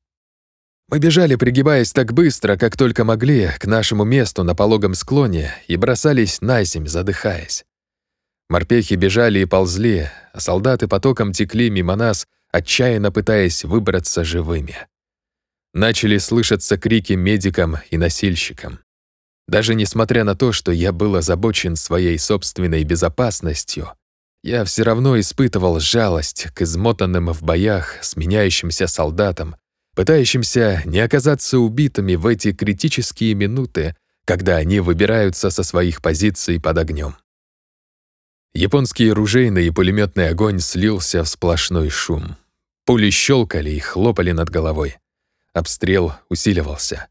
Мы бежали, пригибаясь так быстро, как только могли, к нашему месту на пологом склоне и бросались на земь, задыхаясь. Морпехи бежали и ползли, а солдаты потоком текли мимо нас, отчаянно пытаясь выбраться живыми. Начали слышаться крики медикам и носильщикам. Даже несмотря на то, что я был озабочен своей собственной безопасностью, я все равно испытывал жалость к измотанным в боях сменяющимся солдатам, пытающимся не оказаться убитыми в эти критические минуты, когда они выбираются со своих позиций под огнем. Японский ружейный и пулеметный огонь слился в сплошной шум. Пули щелкали и хлопали над головой. Обстрел усиливался.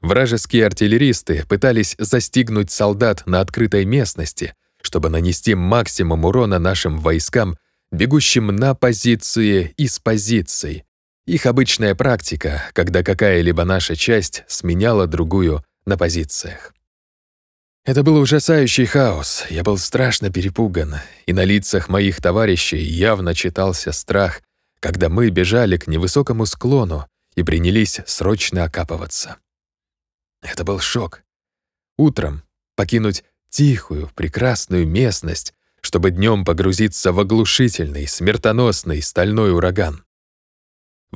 Вражеские артиллеристы пытались застигнуть солдат на открытой местности, чтобы нанести максимум урона нашим войскам, бегущим на позиции из позиций. Их обычная практика, когда какая-либо наша часть сменяла другую на позициях. Это был ужасающий хаос, я был страшно перепуган, и на лицах моих товарищей явно читался страх, когда мы бежали к невысокому склону и принялись срочно окапываться. Это был шок. Утром покинуть тихую, прекрасную местность, чтобы днем погрузиться в оглушительный, смертоносный стальной ураган.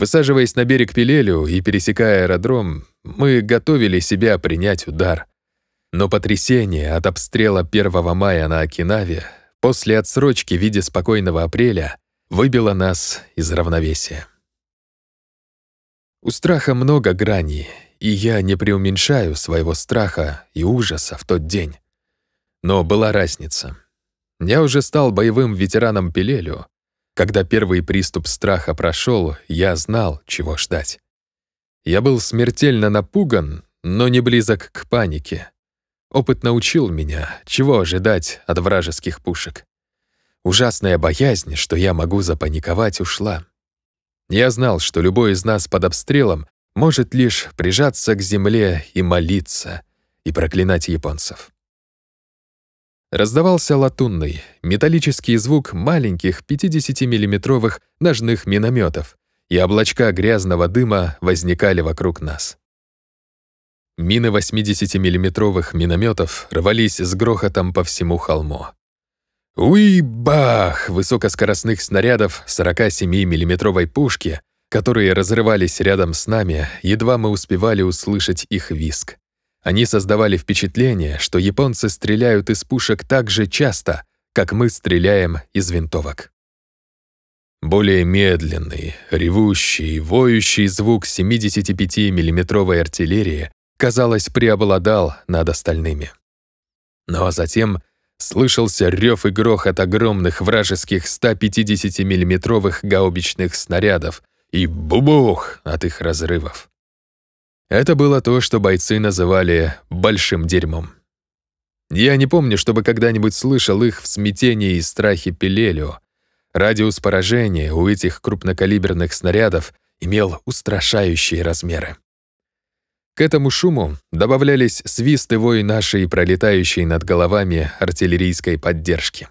Высаживаясь на берег Пилелю и пересекая аэродром, мы готовили себя принять удар. Но потрясение от обстрела 1 мая на Окинаве после отсрочки в виде спокойного апреля выбило нас из равновесия. У страха много граней, и я не преуменьшаю своего страха и ужаса в тот день. Но была разница. Я уже стал боевым ветераном Пелелю, Когда первый приступ страха прошел, я знал, чего ждать. Я был смертельно напуган, но не близок к панике. Опыт научил меня, чего ожидать от вражеских пушек. Ужасная боязнь, что я могу запаниковать, ушла. Я знал, что любой из нас под обстрелом может лишь прижаться к земле и молиться, и проклинать японцев. Раздавался латунный, металлический звук маленьких 50-миллиметровых ножных минометов, и облачка грязного дыма возникали вокруг нас. Мины 80-миллиметровых минометов рвались с грохотом по всему холму. Уй-бах! Высокоскоростных снарядов 47-миллиметровой пушки, которые разрывались рядом с нами, едва мы успевали услышать их виск. Они создавали впечатление, что японцы стреляют из пушек так же часто, как мы стреляем из винтовок. Более медленный, ревущий, воющий звук 75 миллиметровой артиллерии, казалось, преобладал над остальными. Но затем слышался рев и грохот огромных вражеских 150 миллиметровых гаубичных снарядов и бубух от их разрывов. Это было то, что бойцы называли «большим дерьмом». Я не помню, чтобы когда-нибудь слышал их в смятении и страхе Пелелио. Радиус поражения у этих крупнокалиберных снарядов имел устрашающие размеры. К этому шуму добавлялись свист и вой нашей пролетающей над головами артиллерийской поддержки.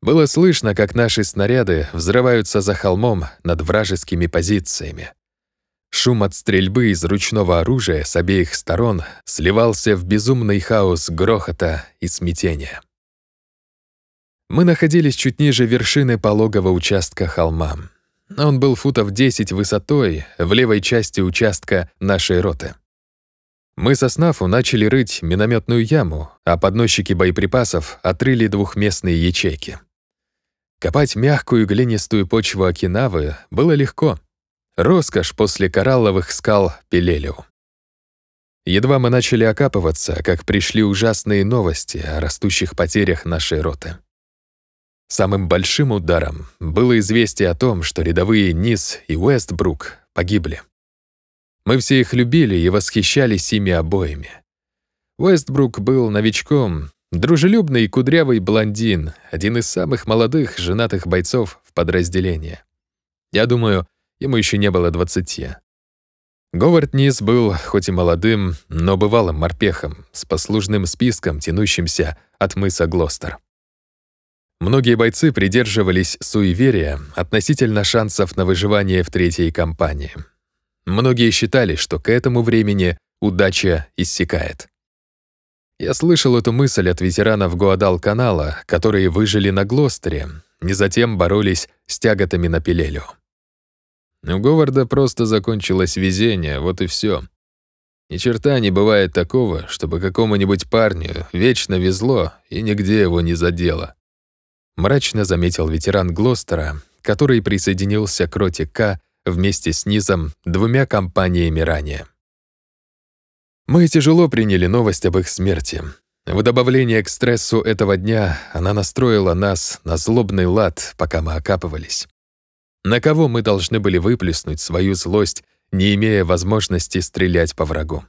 Было слышно, как наши снаряды взрываются за холмом над вражескими позициями. Шум от стрельбы из ручного оружия с обеих сторон сливался в безумный хаос грохота и смятения. Мы находились чуть ниже вершины пологого участка холма. Он был футов 10 высотой в левой части участка нашей роты. Мы со Снафу начали рыть минометную яму, а подносчики боеприпасов отрыли двухместные ячейки. Копать мягкую глинистую почву Окинавы было легко — Роскошь после коралловых скал Пелелиу. Едва мы начали окапываться, как пришли ужасные новости о растущих потерях нашей роты. Самым большим ударом было известие о том, что рядовые Низ и Уэстбрук погибли. Мы все их любили и восхищались ими обоими. Уэстбрук был новичком, дружелюбный и кудрявый блондин, один из самых молодых женатых бойцов в подразделении. Я думаю, Ему еще не было двадцати. Говард Низ был хоть и молодым, но бывалым морпехом, с послужным списком, тянущимся от мыса Глостер. Многие бойцы придерживались суеверия относительно шансов на выживание в третьей кампании. Многие считали, что к этому времени удача иссякает. Я слышал эту мысль от ветеранов Гуадал-канала, которые выжили на Глостере, не затем боролись с тяготами на Пелелю. У Говарда просто закончилось везение, вот и все. Ни черта не бывает такого, чтобы какому-нибудь парню вечно везло и нигде его не задело. Мрачно заметил ветеран Глостера, который присоединился к роте К вместе с Низом двумя компаниями ранее. Мы тяжело приняли новость об их смерти. В добавление к стрессу этого дня она настроила нас на злобный лад, пока мы окапывались. На кого мы должны были выплеснуть свою злость, не имея возможности стрелять по врагу?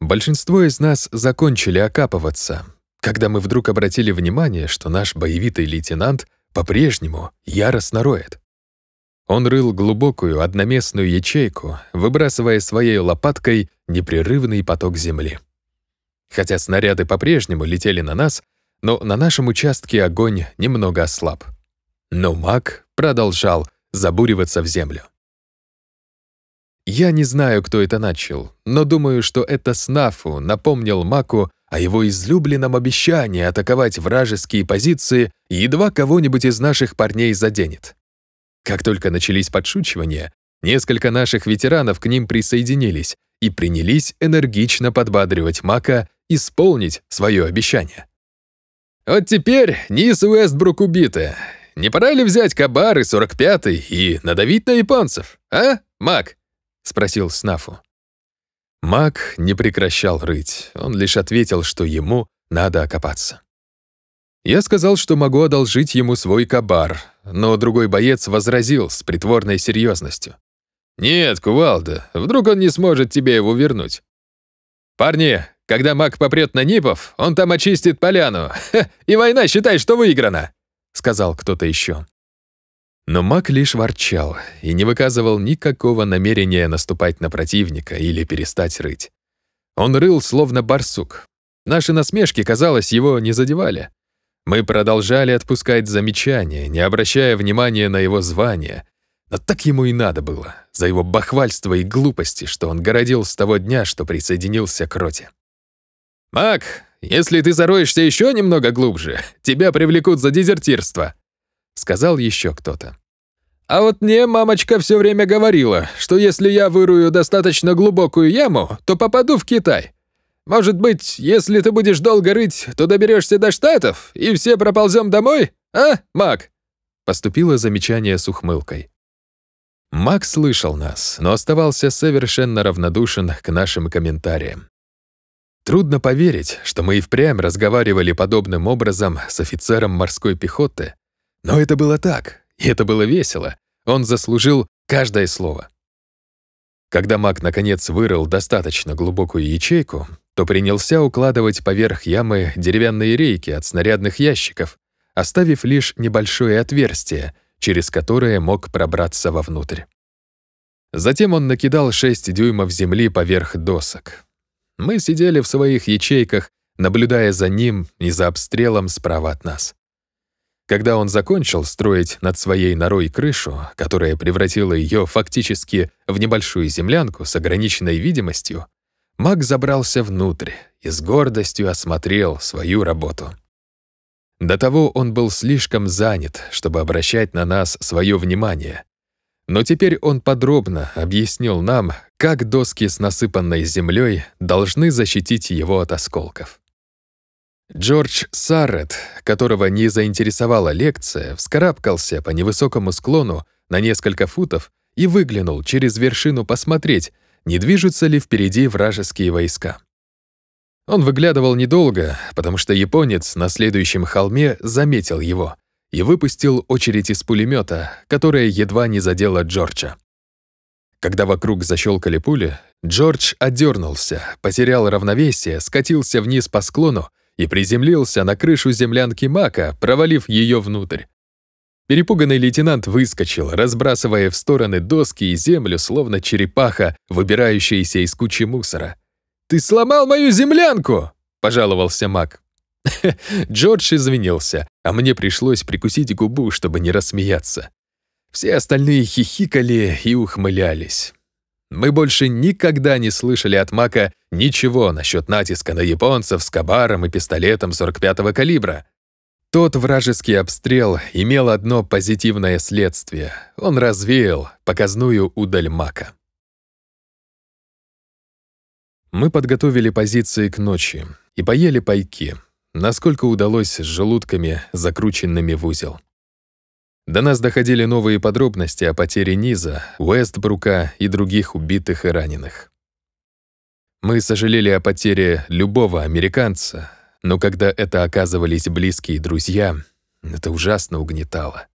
Большинство из нас закончили окапываться, когда мы вдруг обратили внимание, что наш боевитый лейтенант по-прежнему яростно роет. Он рыл глубокую одноместную ячейку, выбрасывая своей лопаткой непрерывный поток земли. Хотя снаряды по-прежнему летели на нас, но на нашем участке огонь немного ослаб. Но маг продолжал забуриваться в землю. Я не знаю, кто это начал, но думаю, что это Снафу напомнил Маку о его излюбленном обещании атаковать вражеские позиции, едва кого-нибудь из наших парней заденет. Как только начались подшучивания, несколько наших ветеранов к ним присоединились и принялись энергично подбадривать Мака исполнить свое обещание. «Вот теперь Низ Уэстбрук убиты, не пора ли взять Кабар и 45-й и надавить на японцев, а, Мак?» — спросил Снафу. Мак не прекращал рыть, он лишь ответил, что ему надо окопаться. Я сказал, что могу одолжить ему свой кабар, но другой боец возразил с притворной серьезностью. «Нет, кувалда, вдруг он не сможет тебе его вернуть». «Парни, когда маг попрет на Нипов, он там очистит поляну, [LAUGHS] Ха, и война, считай, что выиграна», — сказал кто-то еще. Но маг лишь ворчал и не выказывал никакого намерения наступать на противника или перестать рыть. Он рыл, словно барсук. Наши насмешки, казалось, его не задевали. Мы продолжали отпускать замечания, не обращая внимания на его звание. Но так ему и надо было, за его бахвальство и глупости, что он городил с того дня, что присоединился к роте. «Мак, если ты зароешься еще немного глубже, тебя привлекут за дезертирство», — сказал еще кто-то. «А вот мне мамочка все время говорила, что если я вырую достаточно глубокую яму, то попаду в Китай. Может быть, если ты будешь долго рыть, то доберешься до Штатов, и все проползем домой? А, Мак?» Поступило замечание с ухмылкой. Мак слышал нас, но оставался совершенно равнодушен к нашим комментариям. Трудно поверить, что мы и впрямь разговаривали подобным образом с офицером морской пехоты. Но это было так, и это было весело. Он заслужил каждое слово. Когда маг наконец вырыл достаточно глубокую ячейку, то принялся укладывать поверх ямы деревянные рейки от снарядных ящиков, оставив лишь небольшое отверстие, через которое мог пробраться вовнутрь. Затем он накидал 6 дюймов земли поверх досок. Мы сидели в своих ячейках, наблюдая за ним и за обстрелом справа от нас. Когда он закончил строить над своей норой крышу, которая превратила ее фактически в небольшую землянку с ограниченной видимостью, Маг забрался внутрь и с гордостью осмотрел свою работу. До того он был слишком занят, чтобы обращать на нас свое внимание. Но теперь он подробно объяснил нам, как доски с насыпанной землей должны защитить его от осколков. Джордж Саррет, которого не заинтересовала лекция, вскарабкался по невысокому склону на несколько футов и выглянул через вершину посмотреть, не движутся ли впереди вражеские войска. Он выглядывал недолго, потому что японец на следующем холме заметил его и выпустил очередь из пулемета, которая едва не задела Джорджа. Когда вокруг защелкали пули, Джордж отдернулся, потерял равновесие, скатился вниз по склону и приземлился на крышу землянки Мака, провалив ее внутрь. Перепуганный лейтенант выскочил, разбрасывая в стороны доски и землю, словно черепаха, выбирающаяся из кучи мусора. «Ты сломал мою землянку!» — пожаловался Мак. [LAUGHS] Джордж извинился, а мне пришлось прикусить губу, чтобы не рассмеяться. Все остальные хихикали и ухмылялись. Мы больше никогда не слышали от Мака ничего насчет натиска на японцев с кабаром и пистолетом 45-го калибра. Тот вражеский обстрел имел одно позитивное следствие. Он развеял показную удаль Мака. Мы подготовили позиции к ночи и поели пайки, насколько удалось с желудками, закрученными в узел. До нас доходили новые подробности о потере Низа, Уэстбрука и других убитых и раненых. Мы сожалели о потере любого американца, но когда это оказывались близкие друзья, это ужасно угнетало.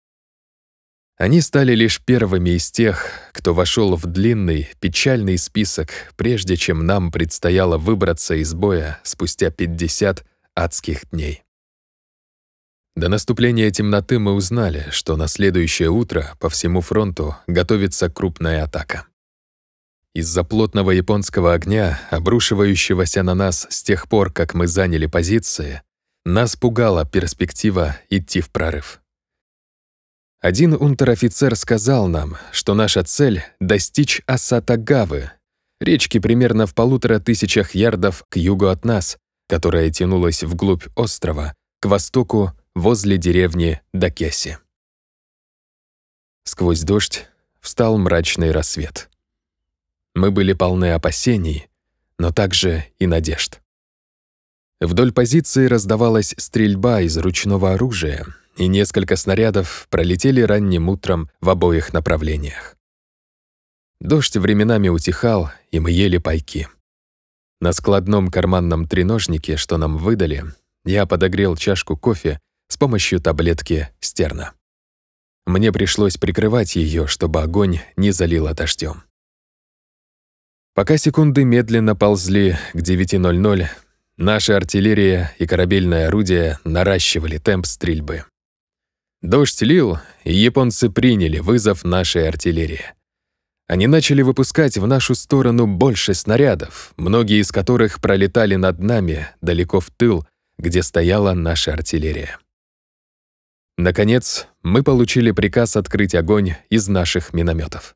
Они стали лишь первыми из тех, кто вошел в длинный, печальный список, прежде чем нам предстояло выбраться из боя спустя 50 адских дней. До наступления темноты мы узнали, что на следующее утро по всему фронту готовится крупная атака. Из-за плотного японского огня, обрушивающегося на нас с тех пор, как мы заняли позиции, нас пугала перспектива идти в прорыв. Один унтер-офицер сказал нам, что наша цель — достичь Асатагавы, речки примерно в полутора тысячах ярдов к югу от нас, которая тянулась вглубь острова, к востоку, возле деревни Дакеси. Сквозь дождь встал мрачный рассвет. Мы были полны опасений, но также и надежд. Вдоль позиции раздавалась стрельба из ручного оружия, и несколько снарядов пролетели ранним утром в обоих направлениях. Дождь временами утихал, и мы ели пайки. На складном карманном треножнике, что нам выдали, я подогрел чашку кофе, с помощью таблетки стерна. Мне пришлось прикрывать ее, чтобы огонь не залило дождем. Пока секунды медленно ползли к 9.00, наша артиллерия и корабельное орудие наращивали темп стрельбы. Дождь лил, и японцы приняли вызов нашей артиллерии. Они начали выпускать в нашу сторону больше снарядов, многие из которых пролетали над нами далеко в тыл, где стояла наша артиллерия. Наконец, мы получили приказ открыть огонь из наших минометов.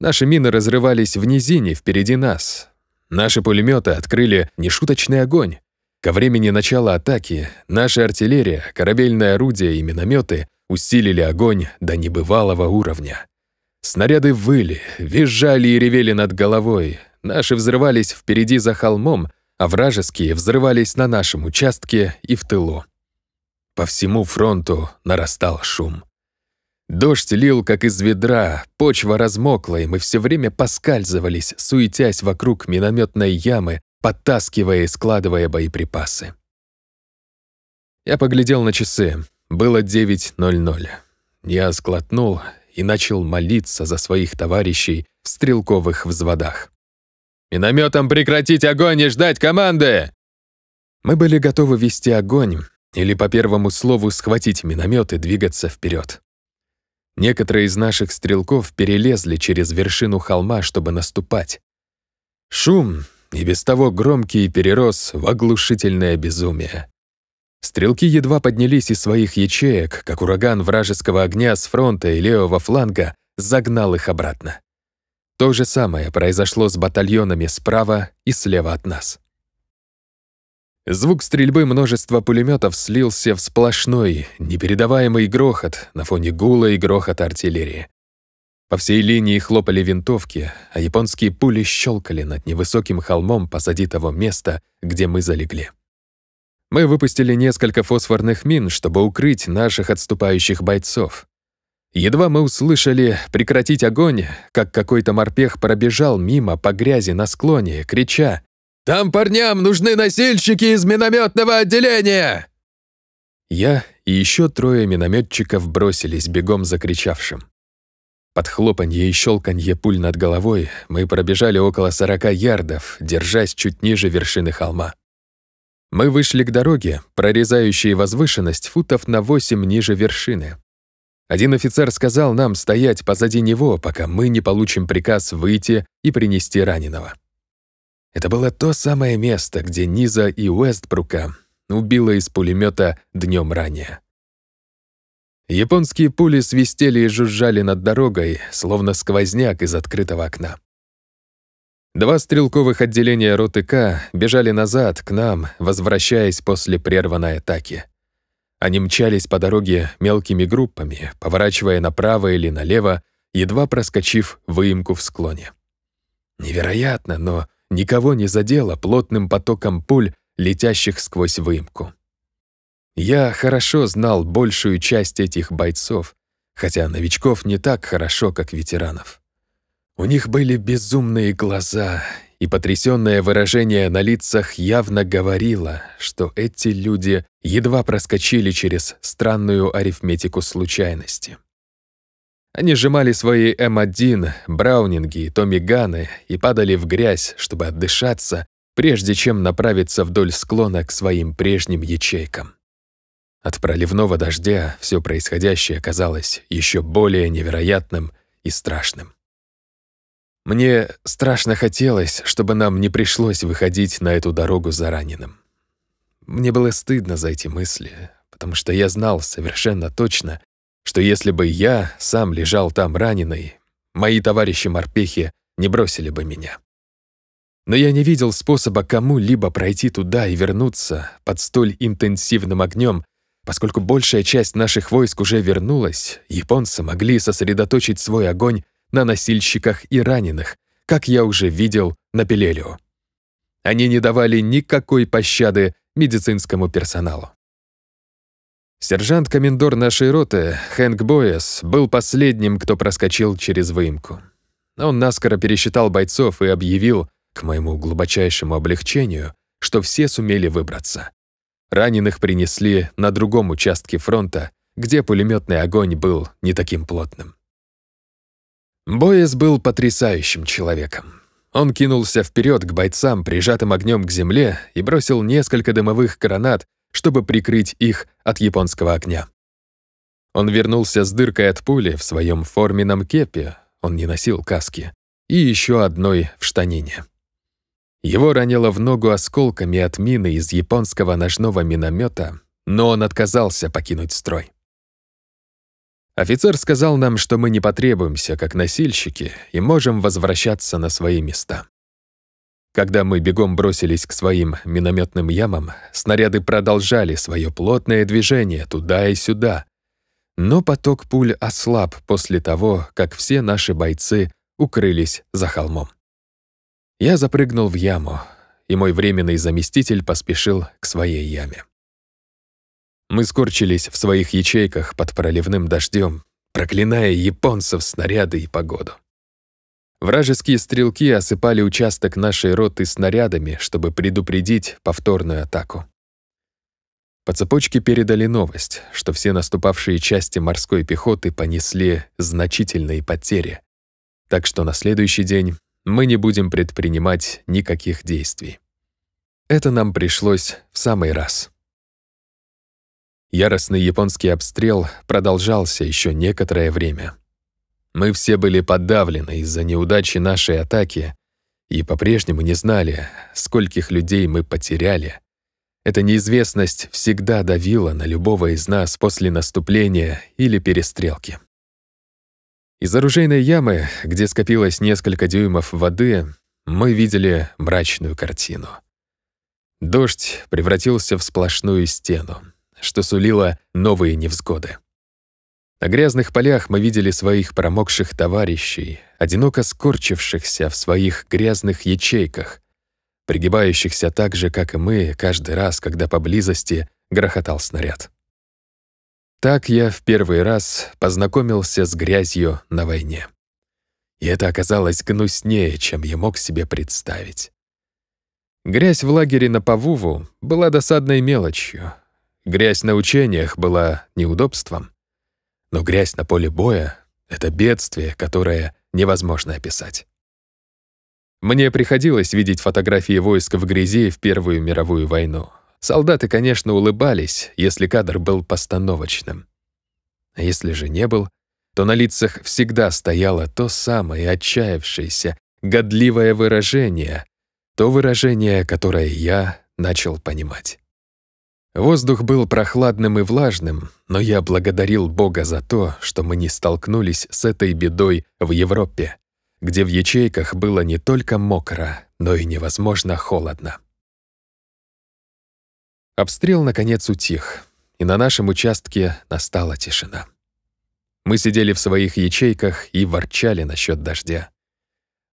Наши мины разрывались в низине впереди нас. Наши пулеметы открыли нешуточный огонь. Ко времени начала атаки наша артиллерия, корабельное орудие и минометы усилили огонь до небывалого уровня. Снаряды выли, визжали и ревели над головой. Наши взрывались впереди за холмом, а вражеские взрывались на нашем участке и в тылу. По всему фронту нарастал шум. Дождь лил, как из ведра, почва размокла, и мы все время поскальзывались, суетясь вокруг минометной ямы, подтаскивая и складывая боеприпасы. Я поглядел на часы. Было 9.00. Я сглотнул и начал молиться за своих товарищей в стрелковых взводах. «Минометом прекратить огонь и ждать команды!» Мы были готовы вести огонь, или по первому слову схватить миномет и двигаться вперед. Некоторые из наших стрелков перелезли через вершину холма, чтобы наступать. Шум, и без того громкий, перерос в оглушительное безумие. Стрелки едва поднялись из своих ячеек, как ураган вражеского огня с фронта и левого фланга загнал их обратно. То же самое произошло с батальонами справа и слева от нас. Звук стрельбы множества пулеметов слился в сплошной, непередаваемый грохот на фоне гула и грохота артиллерии. По всей линии хлопали винтовки, а японские пули щелкали над невысоким холмом позади того места, где мы залегли. Мы выпустили несколько фосфорных мин, чтобы укрыть наших отступающих бойцов. Едва мы услышали «прекратить огонь», как какой-то морпех пробежал мимо по грязи на склоне, крича там парням нужны носильщики из минометного отделения!» Я и еще трое минометчиков бросились бегом закричавшим. Под хлопанье и щелканье пуль над головой мы пробежали около сорока ярдов, держась чуть ниже вершины холма. Мы вышли к дороге, прорезающей возвышенность футов на восемь ниже вершины. Один офицер сказал нам стоять позади него, пока мы не получим приказ выйти и принести раненого. Это было то самое место, где Низа и Уэстбрука убила из пулемета днем ранее. Японские пули свистели и жужжали над дорогой, словно сквозняк из открытого окна. Два стрелковых отделения роты К бежали назад, к нам, возвращаясь после прерванной атаки. Они мчались по дороге мелкими группами, поворачивая направо или налево, едва проскочив выемку в склоне. Невероятно, но никого не задело плотным потоком пуль, летящих сквозь выемку. Я хорошо знал большую часть этих бойцов, хотя новичков не так хорошо, как ветеранов. У них были безумные глаза, и потрясённое выражение на лицах явно говорило, что эти люди едва проскочили через странную арифметику случайности. Они сжимали свои М1, Браунинги, Томиганы и падали в грязь, чтобы отдышаться, прежде чем направиться вдоль склона к своим прежним ячейкам. От проливного дождя все происходящее казалось еще более невероятным и страшным. Мне страшно хотелось, чтобы нам не пришлось выходить на эту дорогу за раненым. Мне было стыдно за эти мысли, потому что я знал совершенно точно, что если бы я сам лежал там раненый, мои товарищи-морпехи не бросили бы меня. Но я не видел способа кому-либо пройти туда и вернуться под столь интенсивным огнем, поскольку большая часть наших войск уже вернулась, японцы могли сосредоточить свой огонь на носильщиках и раненых, как я уже видел на Пелелио. Они не давали никакой пощады медицинскому персоналу. Сержант-комендор нашей роты, Хэнк Бояс, был последним, кто проскочил через выемку. Он наскоро пересчитал бойцов и объявил, к моему глубочайшему облегчению, что все сумели выбраться. Раненых принесли на другом участке фронта, где пулеметный огонь был не таким плотным. Боэс был потрясающим человеком. Он кинулся вперед к бойцам, прижатым огнем к земле, и бросил несколько дымовых гранат, чтобы прикрыть их от японского огня. Он вернулся с дыркой от пули в своем форменном кепе, он не носил каски, и еще одной в штанине. Его ранило в ногу осколками от мины из японского ножного миномета, но он отказался покинуть строй. Офицер сказал нам, что мы не потребуемся как носильщики и можем возвращаться на свои места. Когда мы бегом бросились к своим минометным ямам, снаряды продолжали свое плотное движение туда и сюда, но поток пуль ослаб после того, как все наши бойцы укрылись за холмом. Я запрыгнул в яму, и мой временный заместитель поспешил к своей яме. Мы скорчились в своих ячейках под проливным дождем, проклиная японцев, снаряды и погоду. Вражеские стрелки осыпали участок нашей роты снарядами, чтобы предупредить повторную атаку. По цепочке передали новость, что все наступавшие части морской пехоты понесли значительные потери, так что на следующий день мы не будем предпринимать никаких действий. Это нам пришлось в самый раз. Яростный японский обстрел продолжался еще некоторое время. Мы все были подавлены из-за неудачи нашей атаки и по-прежнему не знали, скольких людей мы потеряли, эта неизвестность всегда давила на любого из нас после наступления или перестрелки. Из оружейной ямы, где скопилось несколько дюймов воды, мы видели мрачную картину. Дождь превратился в сплошную стену, что сулило новые невзгоды. На грязных полях мы видели своих промокших товарищей, одиноко скорчившихся в своих грязных ячейках, пригибающихся так же, как и мы, каждый раз, когда поблизости грохотал снаряд. Так я в первый раз познакомился с грязью на войне. И это оказалось гнуснее, чем я мог себе представить. Грязь в лагере на Павуву была досадной мелочью. Грязь на учениях была неудобством. Но грязь на поле боя — это бедствие, которое невозможно описать. Мне приходилось видеть фотографии войск в грязи в Первую мировую войну. Солдаты, конечно, улыбались, если кадр был постановочным. А если же не был, то на лицах всегда стояло то самое отчаявшееся, годливое выражение, то выражение, которое я начал понимать. Воздух был прохладным и влажным, но я благодарил Бога за то, что мы не столкнулись с этой бедой в Европе, где в ячейках было не только мокро, но и невозможно холодно. Обстрел, наконец, утих, и на нашем участке настала тишина. Мы сидели в своих ячейках и ворчали насчет дождя.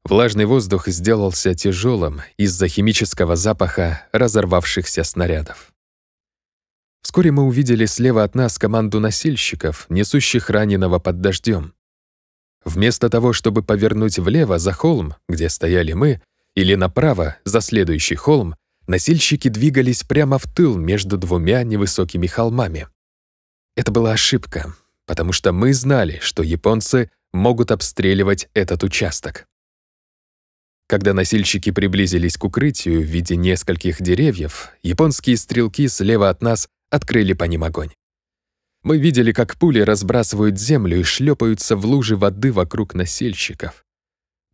Влажный воздух сделался тяжелым из-за химического запаха разорвавшихся снарядов. Вскоре мы увидели слева от нас команду носильщиков, несущих раненого под дождем. Вместо того, чтобы повернуть влево за холм, где стояли мы, или направо за следующий холм, носильщики двигались прямо в тыл между двумя невысокими холмами. Это была ошибка, потому что мы знали, что японцы могут обстреливать этот участок. Когда носильщики приблизились к укрытию в виде нескольких деревьев, японские стрелки слева от нас открыли по ним огонь. Мы видели, как пули разбрасывают землю и шлепаются в лужи воды вокруг носильщиков.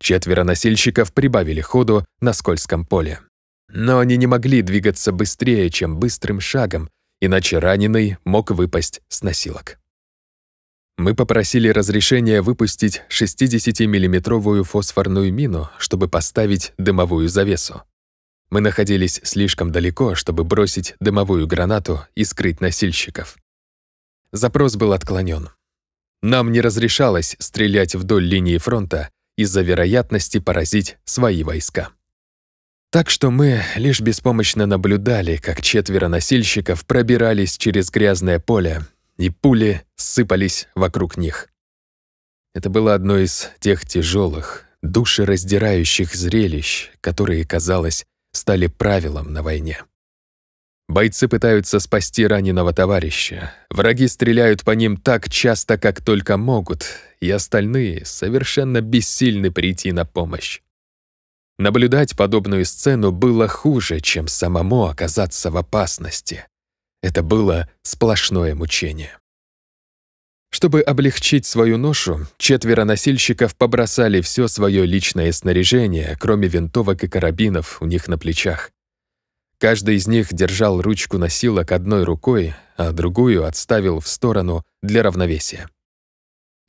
Четверо носильщиков прибавили ходу на скользком поле. Но они не могли двигаться быстрее, чем быстрым шагом, иначе раненый мог выпасть с носилок. Мы попросили разрешения выпустить 60-миллиметровую фосфорную мину, чтобы поставить дымовую завесу. Мы находились слишком далеко, чтобы бросить дымовую гранату и скрыть носильщиков. Запрос был отклонен. Нам не разрешалось стрелять вдоль линии фронта из-за вероятности поразить свои войска. Так что мы лишь беспомощно наблюдали, как четверо носильщиков пробирались через грязное поле, и пули сыпались вокруг них. Это было одно из тех тяжелых, душераздирающих зрелищ, которые, казалось, стали правилом на войне. Бойцы пытаются спасти раненого товарища. Враги стреляют по ним так часто, как только могут, и остальные совершенно бессильны прийти на помощь. Наблюдать подобную сцену было хуже, чем самому оказаться в опасности. Это было сплошное мучение. Чтобы облегчить свою ношу, четверо носильщиков побросали все свое личное снаряжение, кроме винтовок и карабинов у них на плечах. Каждый из них держал ручку носилок одной рукой, а другую отставил в сторону для равновесия.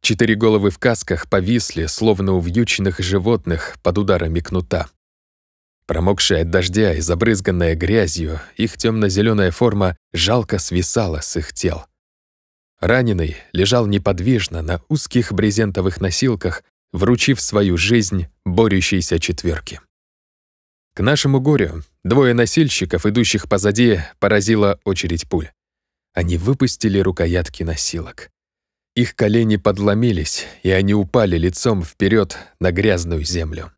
Четыре головы в касках повисли, словно у вьючных животных под ударами кнута. Промокшая от дождя и забрызганная грязью, их темно-зеленая форма жалко свисала с их тел. Раненый лежал неподвижно на узких брезентовых носилках, вручив свою жизнь борющейся четверке. К нашему горю двое носильщиков, идущих позади, поразила очередь пуль. Они выпустили рукоятки носилок. Их колени подломились, и они упали лицом вперед на грязную землю.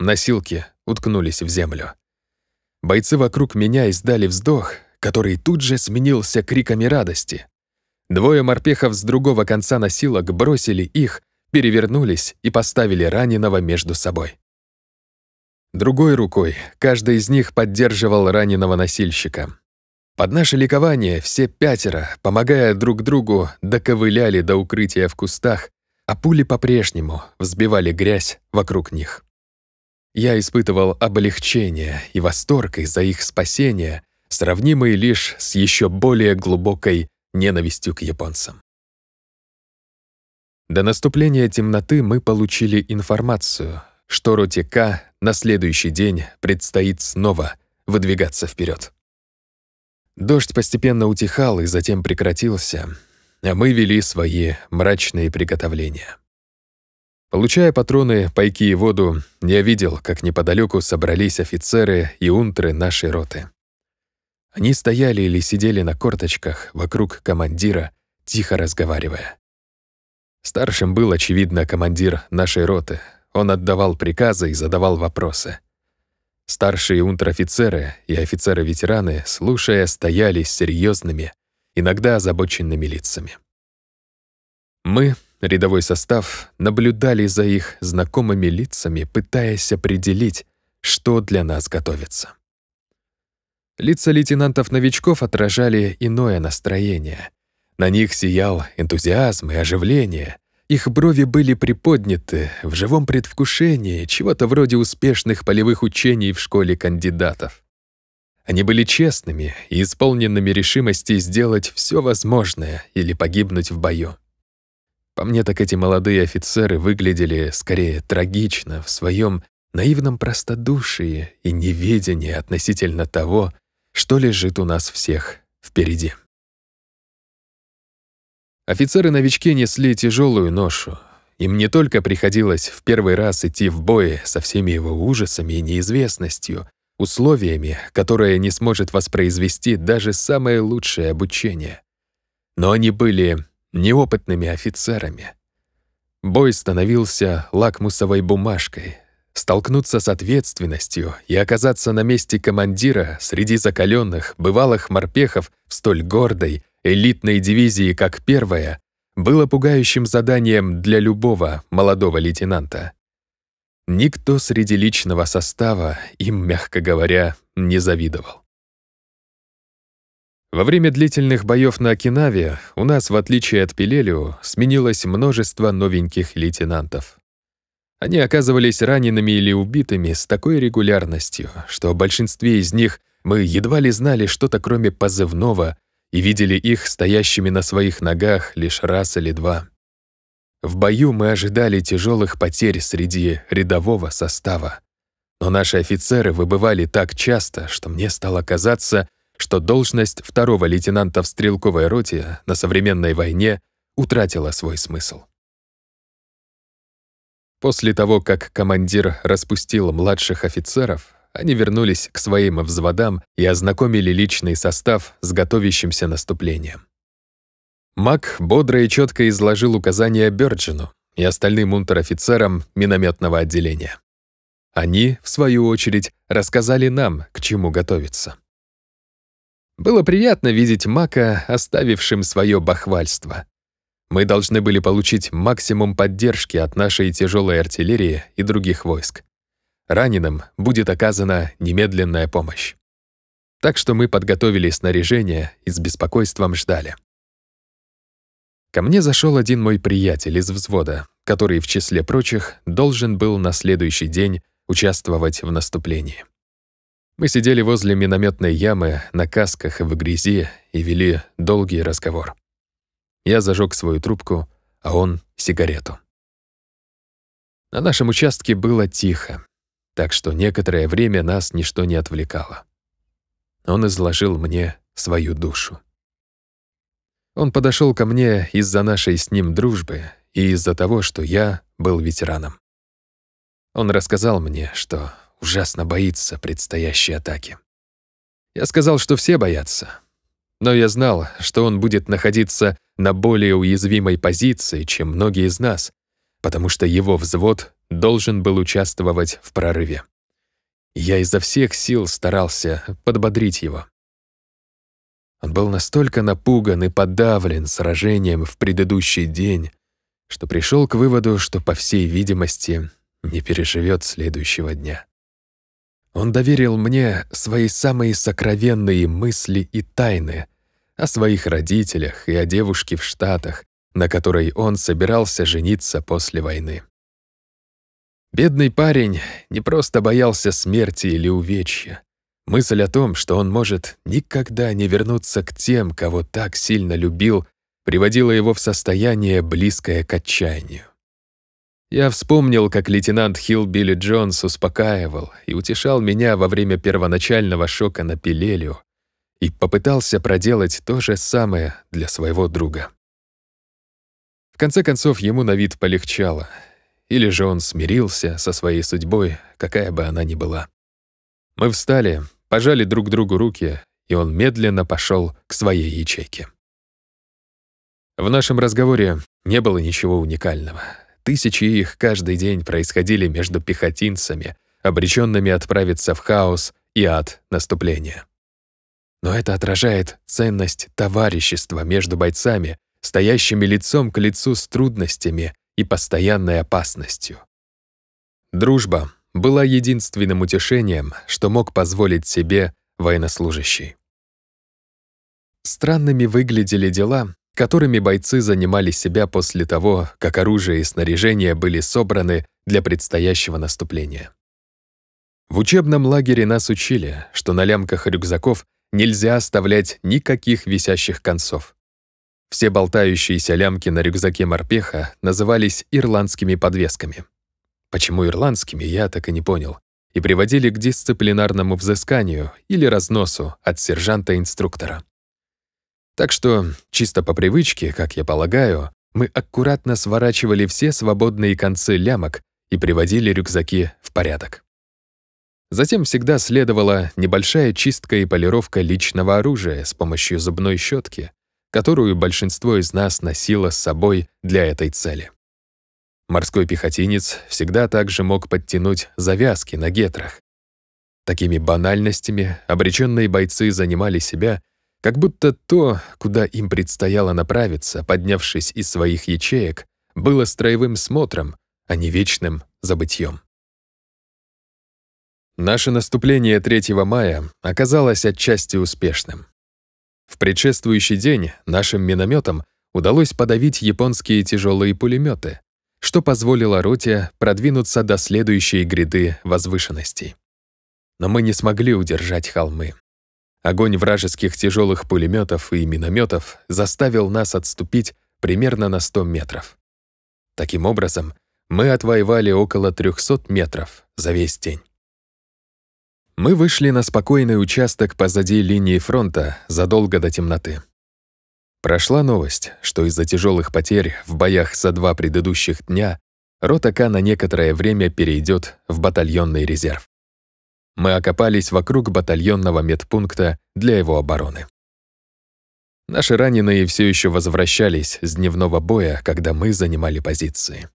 Носилки уткнулись в землю. Бойцы вокруг меня издали вздох, который тут же сменился криками радости. Двое морпехов с другого конца носилок бросили их, перевернулись и поставили раненого между собой. Другой рукой каждый из них поддерживал раненого носильщика. Под наше ликование все пятеро, помогая друг другу, доковыляли до укрытия в кустах, а пули по-прежнему взбивали грязь вокруг них. Я испытывал облегчение и восторг из-за их спасения, сравнимые лишь с еще более глубокой ненавистью к японцам. До наступления темноты мы получили информацию, что роте К на следующий день предстоит снова выдвигаться вперед. Дождь постепенно утихал и затем прекратился, а мы вели свои мрачные приготовления. Получая патроны, пайки и воду, я видел, как неподалеку собрались офицеры и унтры нашей роты. Они стояли или сидели на корточках вокруг командира, тихо разговаривая. Старшим был, очевидно, командир нашей роты. Он отдавал приказы и задавал вопросы. Старшие унтер-офицеры и офицеры-ветераны, слушая, стояли с серьезными, иногда озабоченными лицами. Мы, рядовой состав, наблюдали за их знакомыми лицами, пытаясь определить, что для нас готовится. Лица лейтенантов-новичков отражали иное настроение. На них сиял энтузиазм и оживление. Их брови были приподняты в живом предвкушении чего-то вроде успешных полевых учений в школе кандидатов. Они были честными и исполненными решимости сделать все возможное или погибнуть в бою. По мне так эти молодые офицеры выглядели скорее трагично в своем наивном простодушии и неведении относительно того, что лежит у нас всех впереди. Офицеры-новички несли тяжелую ношу. Им не только приходилось в первый раз идти в бой со всеми его ужасами и неизвестностью, условиями, которые не сможет воспроизвести даже самое лучшее обучение. Но они были неопытными офицерами. Бой становился лакмусовой бумажкой, Столкнуться с ответственностью и оказаться на месте командира среди закаленных, бывалых морпехов в столь гордой, элитной дивизии, как первая, было пугающим заданием для любого молодого лейтенанта. Никто среди личного состава им, мягко говоря, не завидовал. Во время длительных боев на Окинаве у нас, в отличие от Пилелио, сменилось множество новеньких лейтенантов. Они оказывались ранеными или убитыми с такой регулярностью, что о большинстве из них мы едва ли знали что-то кроме позывного и видели их стоящими на своих ногах лишь раз или два. В бою мы ожидали тяжелых потерь среди рядового состава. Но наши офицеры выбывали так часто, что мне стало казаться, что должность второго лейтенанта в стрелковой роте на современной войне утратила свой смысл. После того, как командир распустил младших офицеров, они вернулись к своим взводам и ознакомили личный состав с готовящимся наступлением. Мак бодро и четко изложил указания Бёрджину и остальным унтер-офицерам минометного отделения. Они, в свою очередь, рассказали нам, к чему готовиться. Было приятно видеть Мака, оставившим свое бахвальство. Мы должны были получить максимум поддержки от нашей тяжелой артиллерии и других войск. Раненым будет оказана немедленная помощь. Так что мы подготовили снаряжение и с беспокойством ждали. Ко мне зашел один мой приятель из взвода, который, в числе прочих, должен был на следующий день участвовать в наступлении. Мы сидели возле минометной ямы на касках в грязи и вели долгий разговор. Я зажег свою трубку, а он — сигарету. На нашем участке было тихо, так что некоторое время нас ничто не отвлекало. Он изложил мне свою душу. Он подошел ко мне из-за нашей с ним дружбы и из-за того, что я был ветераном. Он рассказал мне, что ужасно боится предстоящей атаки. Я сказал, что все боятся. Но я знал, что он будет находиться на более уязвимой позиции, чем многие из нас, потому что его взвод должен был участвовать в прорыве. Я изо всех сил старался подбодрить его. Он был настолько напуган и подавлен сражением в предыдущий день, что пришел к выводу, что, по всей видимости, не переживет следующего дня. Он доверил мне свои самые сокровенные мысли и тайны о своих родителях и о девушке в Штатах, на которой он собирался жениться после войны. Бедный парень не просто боялся смерти или увечья. Мысль о том, что он может никогда не вернуться к тем, кого так сильно любил, приводила его в состояние, близкое к отчаянию. Я вспомнил, как лейтенант Хилл Билли Джонс успокаивал и утешал меня во время первоначального шока на Пилелио и попытался проделать то же самое для своего друга. В конце концов, ему на вид полегчало, или же он смирился со своей судьбой, какая бы она ни была. Мы встали, пожали друг другу руки, и он медленно пошел к своей ячейке. В нашем разговоре не было ничего уникального. Тысячи их каждый день происходили между пехотинцами, обреченными отправиться в хаос и ад наступления. Но это отражает ценность товарищества между бойцами, стоящими лицом к лицу с трудностями и постоянной опасностью. Дружба была единственным утешением, что мог позволить себе военнослужащий. Странными выглядели дела, которыми бойцы занимали себя после того, как оружие и снаряжение были собраны для предстоящего наступления. В учебном лагере нас учили, что на лямках рюкзаков нельзя оставлять никаких висящих концов. Все болтающиеся лямки на рюкзаке морпеха назывались ирландскими подвесками. Почему ирландскими, я так и не понял, и приводили к дисциплинарному взысканию или разносу от сержанта-инструктора. Так что, чисто по привычке, как я полагаю, мы аккуратно сворачивали все свободные концы лямок и приводили рюкзаки в порядок. Затем всегда следовала небольшая чистка и полировка личного оружия с помощью зубной щетки, которую большинство из нас носило с собой для этой цели. Морской пехотинец всегда также мог подтянуть завязки на гетрах. Такими банальностями обреченные бойцы занимали себя как будто то, куда им предстояло направиться, поднявшись из своих ячеек, было строевым смотром, а не вечным забытьем. Наше наступление 3 мая оказалось отчасти успешным. В предшествующий день нашим минометам удалось подавить японские тяжелые пулеметы, что позволило роте продвинуться до следующей гряды возвышенностей. Но мы не смогли удержать холмы. Огонь вражеских тяжелых пулеметов и минометов заставил нас отступить примерно на 100 метров. Таким образом, мы отвоевали около 300 метров за весь день. Мы вышли на спокойный участок позади линии фронта задолго до темноты. Прошла новость, что из-за тяжелых потерь в боях за два предыдущих дня рота К на некоторое время перейдет в батальонный резерв. Мы окопались вокруг батальонного медпункта для его обороны. Наши раненые все еще возвращались с дневного боя, когда мы занимали позиции.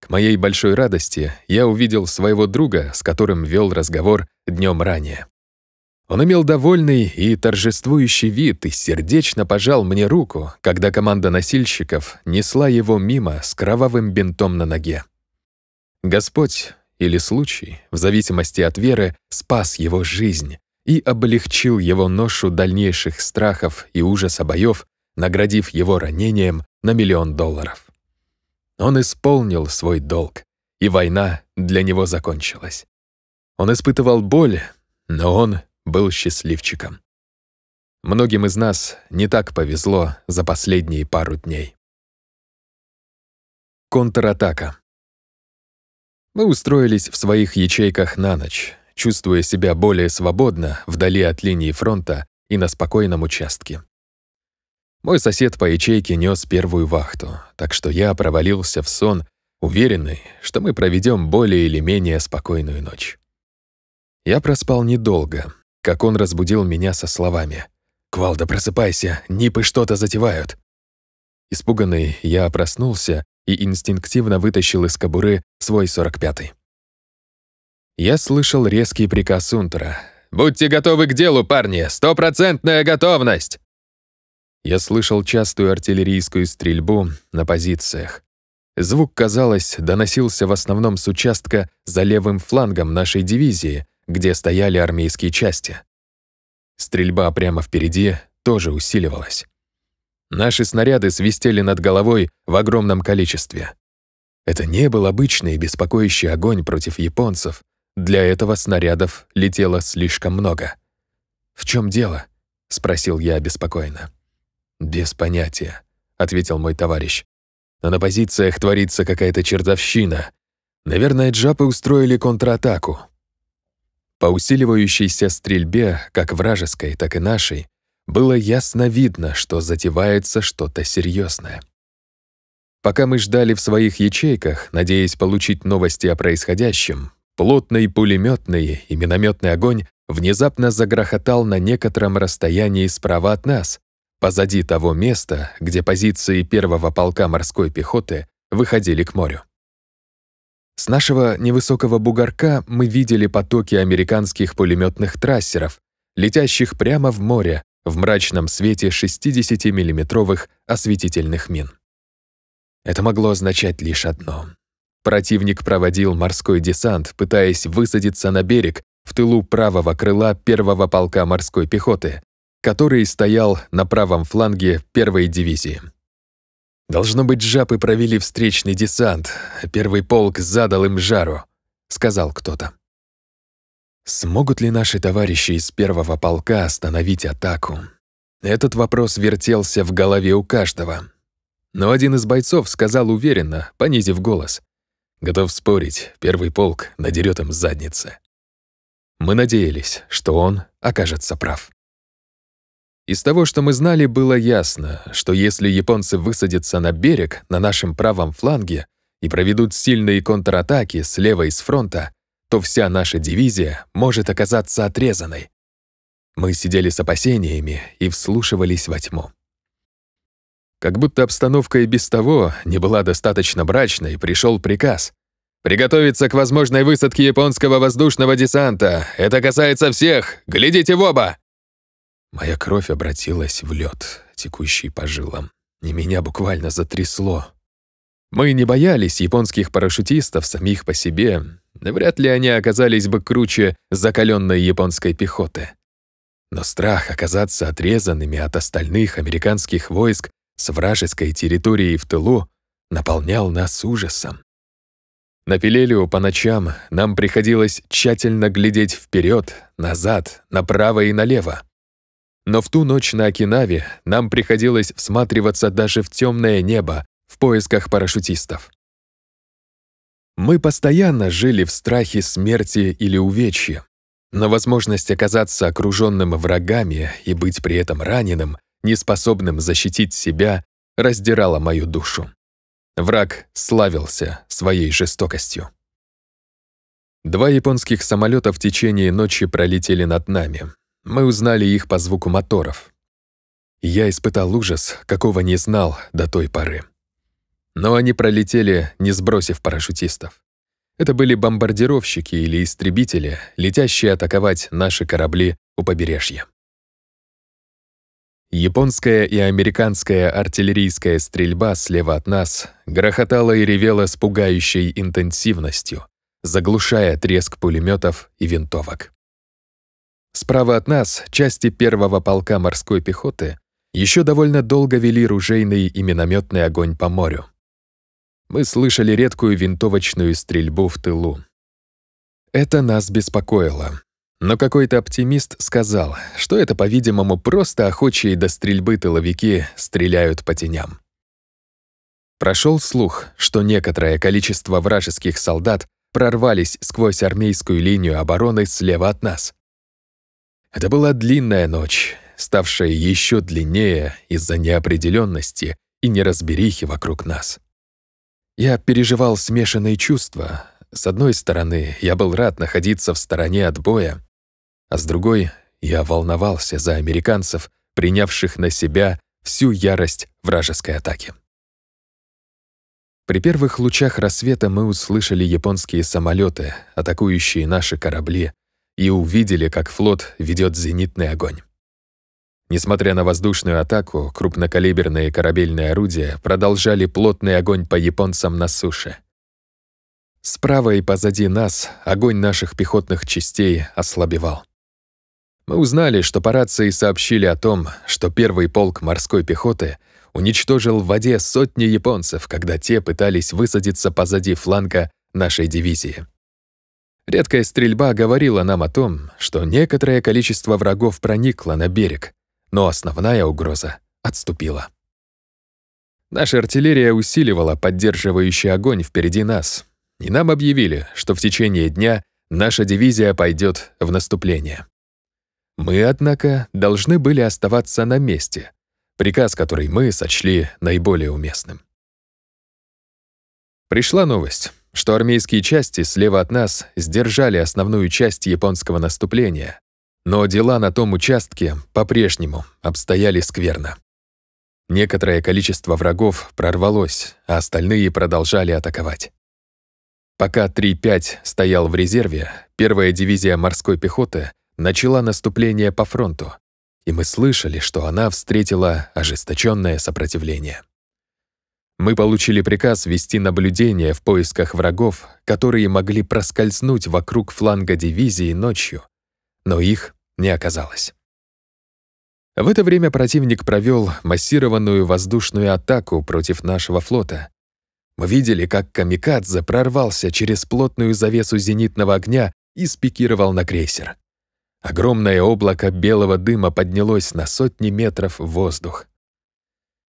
К моей большой радости я увидел своего друга, с которым вел разговор днем ранее. Он имел довольный и торжествующий вид и сердечно пожал мне руку, когда команда носильщиков несла его мимо с кровавым бинтом на ноге. Господь или случай, в зависимости от веры, спас его жизнь и облегчил его ношу дальнейших страхов и ужаса боев, наградив его ранением на миллион долларов. Он исполнил свой долг, и война для него закончилась. Он испытывал боль, но он был счастливчиком. Многим из нас не так повезло за последние пару дней. Контратака. Мы устроились в своих ячейках на ночь, чувствуя себя более свободно вдали от линии фронта и на спокойном участке. Мой сосед по ячейке нес первую вахту, так что я провалился в сон, уверенный, что мы проведем более или менее спокойную ночь. Я проспал недолго, как он разбудил меня со словами «Квалда, просыпайся, нипы что-то затевают». Испуганный, я проснулся и инстинктивно вытащил из кобуры свой 45-й. Я слышал резкий приказ Унтера. «Будьте готовы к делу, парни! Стопроцентная готовность!» Я слышал частую артиллерийскую стрельбу на позициях. Звук, казалось, доносился в основном с участка за левым флангом нашей дивизии, где стояли армейские части. Стрельба прямо впереди тоже усиливалась. Наши снаряды свистели над головой в огромном количестве. Это не был обычный беспокоящий огонь против японцев. Для этого снарядов летело слишком много. «В чем дело?» — спросил я обеспокоенно. «Без понятия», — ответил мой товарищ. «Но на позициях творится какая-то чертовщина. Наверное, джапы устроили контратаку. По усиливающейся стрельбе, как вражеской, так и нашей, было ясно видно, что затевается что-то серьезное. Пока мы ждали в своих ячейках, надеясь получить новости о происходящем, плотный пулеметный и минометный огонь внезапно загрохотал на некотором расстоянии справа от нас, позади того места, где позиции первого полка морской пехоты выходили к морю. С нашего невысокого бугорка мы видели потоки американских пулеметных трассеров, летящих прямо в море в мрачном свете 60-миллиметровых осветительных мин. Это могло означать лишь одно. Противник проводил морской десант, пытаясь высадиться на берег в тылу правого крыла первого полка морской пехоты, который стоял на правом фланге первой дивизии. «Должно быть, жапы провели встречный десант. Первый полк задал им жару», — сказал кто-то. Смогут ли наши товарищи из первого полка остановить атаку? Этот вопрос вертелся в голове у каждого. Но один из бойцов сказал уверенно, понизив голос. «Готов спорить, первый полк надерет им задницы». Мы надеялись, что он окажется прав. Из того, что мы знали, было ясно, что если японцы высадятся на берег на нашем правом фланге и проведут сильные контратаки слева из фронта, то вся наша дивизия может оказаться отрезанной. Мы сидели с опасениями и вслушивались во тьму. Как будто обстановка и без того не была достаточно брачной, пришел приказ. «Приготовиться к возможной высадке японского воздушного десанта! Это касается всех! Глядите в оба!» Моя кровь обратилась в лед, текущий по жилам, и меня буквально затрясло. Мы не боялись японских парашютистов самих по себе, вряд ли они оказались бы круче закаленной японской пехоты. Но страх оказаться отрезанными от остальных американских войск с вражеской территорией в тылу наполнял нас ужасом. На Пелелио по ночам нам приходилось тщательно глядеть вперед, назад, направо и налево. Но в ту ночь на Окинаве нам приходилось всматриваться даже в темное небо в поисках парашютистов. Мы постоянно жили в страхе смерти или увечья, но возможность оказаться окруженным врагами и быть при этом раненым, неспособным защитить себя, раздирала мою душу. Враг славился своей жестокостью. Два японских самолета в течение ночи пролетели над нами, мы узнали их по звуку моторов. Я испытал ужас, какого не знал до той поры. Но они пролетели, не сбросив парашютистов. Это были бомбардировщики или истребители, летящие атаковать наши корабли у побережья. Японская и американская артиллерийская стрельба слева от нас грохотала и ревела с пугающей интенсивностью, заглушая треск пулеметов и винтовок. Справа от нас части первого полка морской пехоты еще довольно долго вели ружейный и минометный огонь по морю. Мы слышали редкую винтовочную стрельбу в тылу. Это нас беспокоило, но какой-то оптимист сказал, что это, по-видимому, просто охочие до стрельбы тыловики стреляют по теням. Прошел слух, что некоторое количество вражеских солдат прорвались сквозь армейскую линию обороны слева от нас. Это была длинная ночь, ставшая еще длиннее из-за неопределенности и неразберихи вокруг нас. Я переживал смешанные чувства. С одной стороны, я был рад находиться в стороне от боя, а с другой я волновался за американцев, принявших на себя всю ярость вражеской атаки. При первых лучах рассвета мы услышали японские самолеты, атакующие наши корабли, и увидели, как флот ведет зенитный огонь. Несмотря на воздушную атаку, крупнокалиберные корабельные орудия продолжали плотный огонь по японцам на суше. Справа и позади нас огонь наших пехотных частей ослабевал. Мы узнали, что по рации сообщили о том, что первый полк морской пехоты уничтожил в воде сотни японцев, когда те пытались высадиться позади фланга нашей дивизии. Редкая стрельба говорила нам о том, что некоторое количество врагов проникло на берег, но основная угроза отступила. Наша артиллерия усиливала поддерживающий огонь впереди нас, и нам объявили, что в течение дня наша дивизия пойдет в наступление. Мы, однако, должны были оставаться на месте, приказ, который мы сочли наиболее уместным. Пришла новость, что армейские части слева от нас сдержали основную часть японского наступления, но дела на том участке по-прежнему обстояли скверно. Некоторое количество врагов прорвалось, а остальные продолжали атаковать. Пока 3-5 стоял в резерве, первая дивизия морской пехоты начала наступление по фронту, и мы слышали, что она встретила ожесточенное сопротивление. Мы получили приказ вести наблюдение в поисках врагов, которые могли проскользнуть вокруг фланга дивизии ночью, но их не оказалось. В это время противник провел массированную воздушную атаку против нашего флота. Мы видели, как камикадзе прорвался через плотную завесу зенитного огня и спикировал на крейсер. Огромное облако белого дыма поднялось на сотни метров в воздух.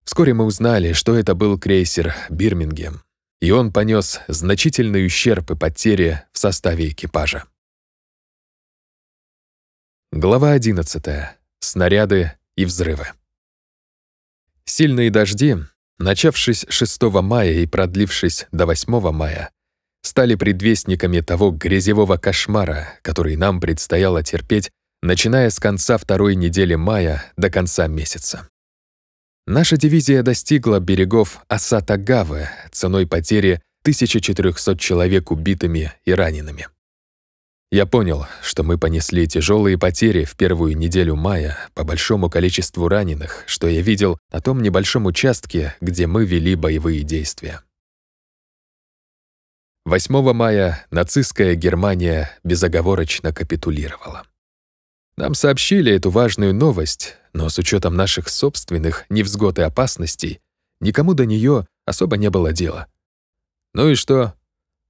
Вскоре мы узнали, что это был крейсер «Бирмингем», и он понес значительный ущерб и потери в составе экипажа. Глава 11. Снаряды и взрывы. Сильные дожди, начавшись 6 мая и продлившись до 8 мая, стали предвестниками того грязевого кошмара, который нам предстояло терпеть, начиная с конца второй недели мая до конца месяца. Наша дивизия достигла берегов Асатагавы ценой потери 1400 человек убитыми и ранеными. Я понял, что мы понесли тяжелые потери в первую неделю мая по большому количеству раненых, что я видел на том небольшом участке, где мы вели боевые действия. 8 мая нацистская Германия безоговорочно капитулировала. Нам сообщили эту важную новость, но с учетом наших собственных невзгод и опасностей, никому до нее особо не было дела. Ну и что?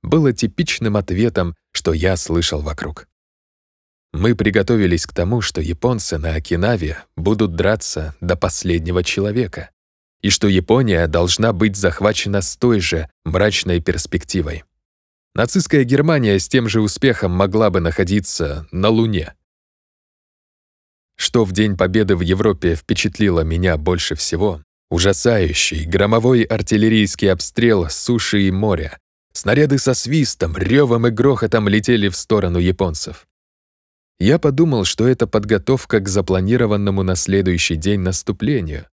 Было типичным ответом, что я слышал вокруг. Мы приготовились к тому, что японцы на Окинаве будут драться до последнего человека, и что Япония должна быть захвачена с той же мрачной перспективой. Нацистская Германия с тем же успехом могла бы находиться на Луне. Что в День Победы в Европе впечатлило меня больше всего — ужасающий громовой артиллерийский обстрел суши и моря. Снаряды со свистом, ревом и грохотом летели в сторону японцев. Я подумал, что это подготовка к запланированному на следующий день наступлению.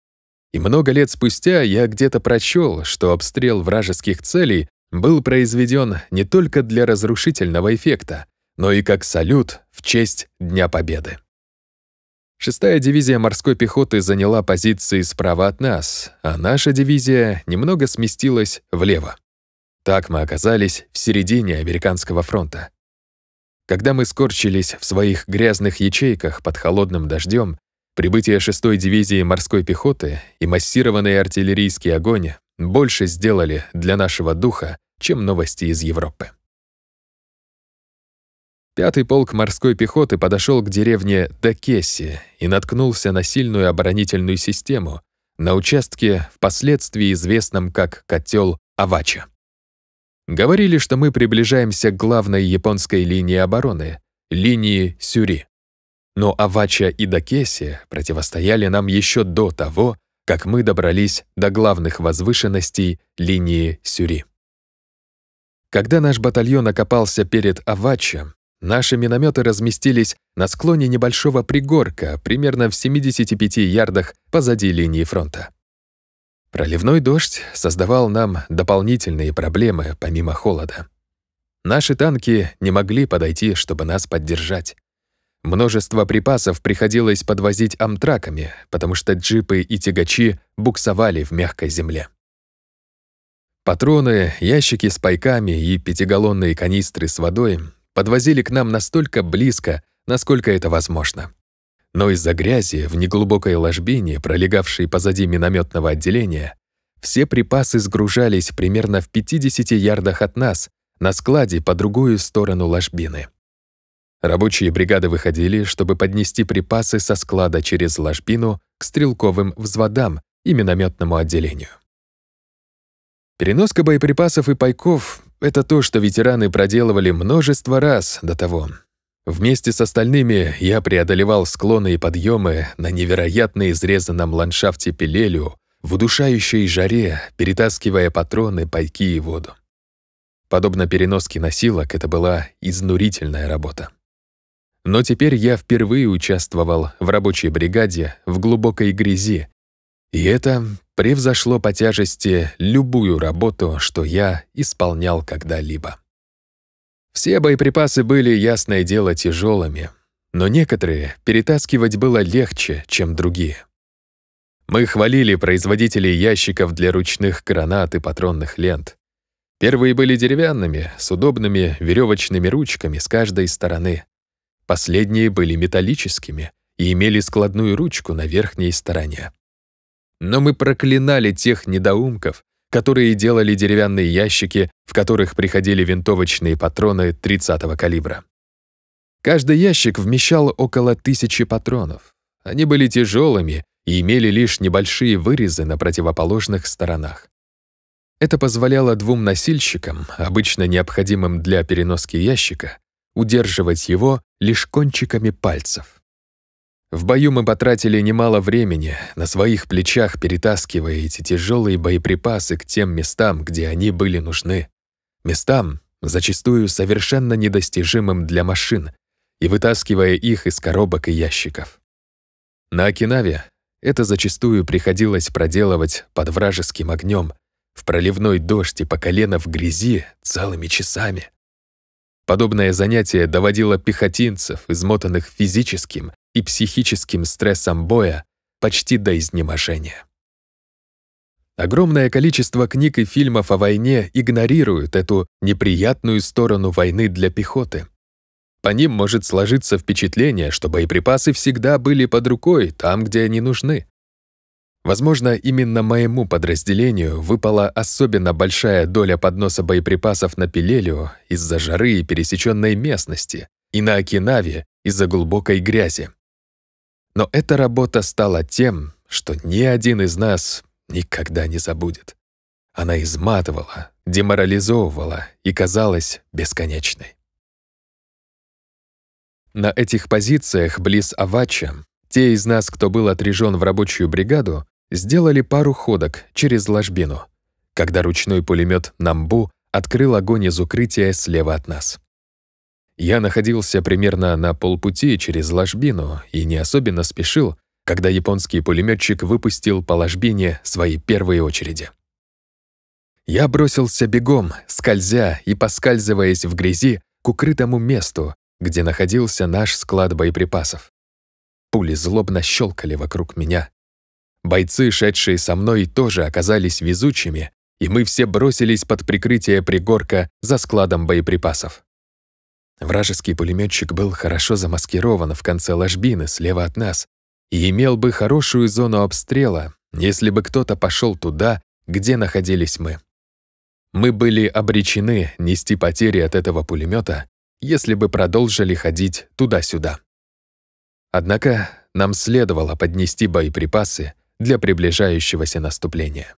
И много лет спустя я где-то прочел, что обстрел вражеских целей был произведен не только для разрушительного эффекта, но и как салют в честь Дня Победы. Шестая дивизия морской пехоты заняла позиции справа от нас, а наша дивизия немного сместилась влево. Так мы оказались в середине американского фронта. Когда мы скорчились в своих грязных ячейках под холодным дождем, прибытие шестой дивизии морской пехоты и массированный артиллерийский огонь больше сделали для нашего духа, чем новости из Европы. Пятый полк морской пехоты подошел к деревне Дакесси и наткнулся на сильную оборонительную систему на участке, впоследствии известном как котел Авача. Говорили, что мы приближаемся к главной японской линии обороны, линии Сюри. Но Авача и Дакесси противостояли нам еще до того, как мы добрались до главных возвышенностей линии Сюри. Когда наш батальон окопался перед Авача, Наши минометы разместились на склоне небольшого пригорка, примерно в 75 ярдах позади линии фронта. Проливной дождь создавал нам дополнительные проблемы помимо холода. Наши танки не могли подойти, чтобы нас поддержать. Множество припасов приходилось подвозить амтраками, потому что джипы и тягачи буксовали в мягкой земле. Патроны, ящики с пайками и пятигаллонные канистры с водой подвозили к нам настолько близко, насколько это возможно. Но из-за грязи в неглубокой ложбине, пролегавшей позади минометного отделения, все припасы сгружались примерно в 50 ярдах от нас, на складе по другую сторону ложбины. Рабочие бригады выходили, чтобы поднести припасы со склада через ложбину к стрелковым взводам и минометному отделению. Переноска боеприпасов и пайков — это то, что ветераны проделывали множество раз до того. Вместе с остальными я преодолевал склоны и подъемы на невероятно изрезанном ландшафте Пелелю, в удушающей жаре, перетаскивая патроны, пайки и воду. Подобно переноске носилок, это была изнурительная работа. Но теперь я впервые участвовал в рабочей бригаде в глубокой грязи, и это превзошло по тяжести любую работу, что я исполнял когда-либо. Все боеприпасы были, ясное дело, тяжелыми, но некоторые перетаскивать было легче, чем другие. Мы хвалили производителей ящиков для ручных гранат и патронных лент. Первые были деревянными, с удобными веревочными ручками с каждой стороны. Последние были металлическими и имели складную ручку на верхней стороне. Но мы проклинали тех недоумков, которые делали деревянные ящики, в которых приходили винтовочные патроны 30-го калибра. Каждый ящик вмещал около тысячи патронов. Они были тяжелыми и имели лишь небольшие вырезы на противоположных сторонах. Это позволяло двум носильщикам, обычно необходимым для переноски ящика, удерживать его лишь кончиками пальцев. В бою мы потратили немало времени, на своих плечах перетаскивая эти тяжелые боеприпасы к тем местам, где они были нужны. Местам, зачастую совершенно недостижимым для машин, и вытаскивая их из коробок и ящиков. На Окинаве это зачастую приходилось проделывать под вражеским огнем, в проливной дождь и по колено в грязи целыми часами. Подобное занятие доводило пехотинцев, измотанных физическим и психическим стрессом боя почти до изнеможения. Огромное количество книг и фильмов о войне игнорируют эту неприятную сторону войны для пехоты. По ним может сложиться впечатление, что боеприпасы всегда были под рукой, там, где они нужны. Возможно, именно моему подразделению выпала особенно большая доля подноса боеприпасов на Пилелио из-за жары и пересеченной местности, и на Окинаве из-за глубокой грязи. Но эта работа стала тем, что ни один из нас никогда не забудет. Она изматывала, деморализовывала и казалась бесконечной. На этих позициях близ Авача те из нас, кто был отряжен в рабочую бригаду, сделали пару ходок через ложбину, когда ручной пулемет «Намбу» открыл огонь из укрытия слева от нас. Я находился примерно на полпути через ложбину и не особенно спешил, когда японский пулеметчик выпустил по ложбине свои первые очереди. Я бросился бегом, скользя и поскальзываясь в грязи к укрытому месту, где находился наш склад боеприпасов. Пули злобно щелкали вокруг меня. Бойцы, шедшие со мной, тоже оказались везучими, и мы все бросились под прикрытие пригорка за складом боеприпасов. Вражеский пулеметчик был хорошо замаскирован в конце ложбины слева от нас и имел бы хорошую зону обстрела, если бы кто-то пошел туда, где находились мы. Мы были обречены нести потери от этого пулемета, если бы продолжили ходить туда-сюда. Однако нам следовало поднести боеприпасы для приближающегося наступления.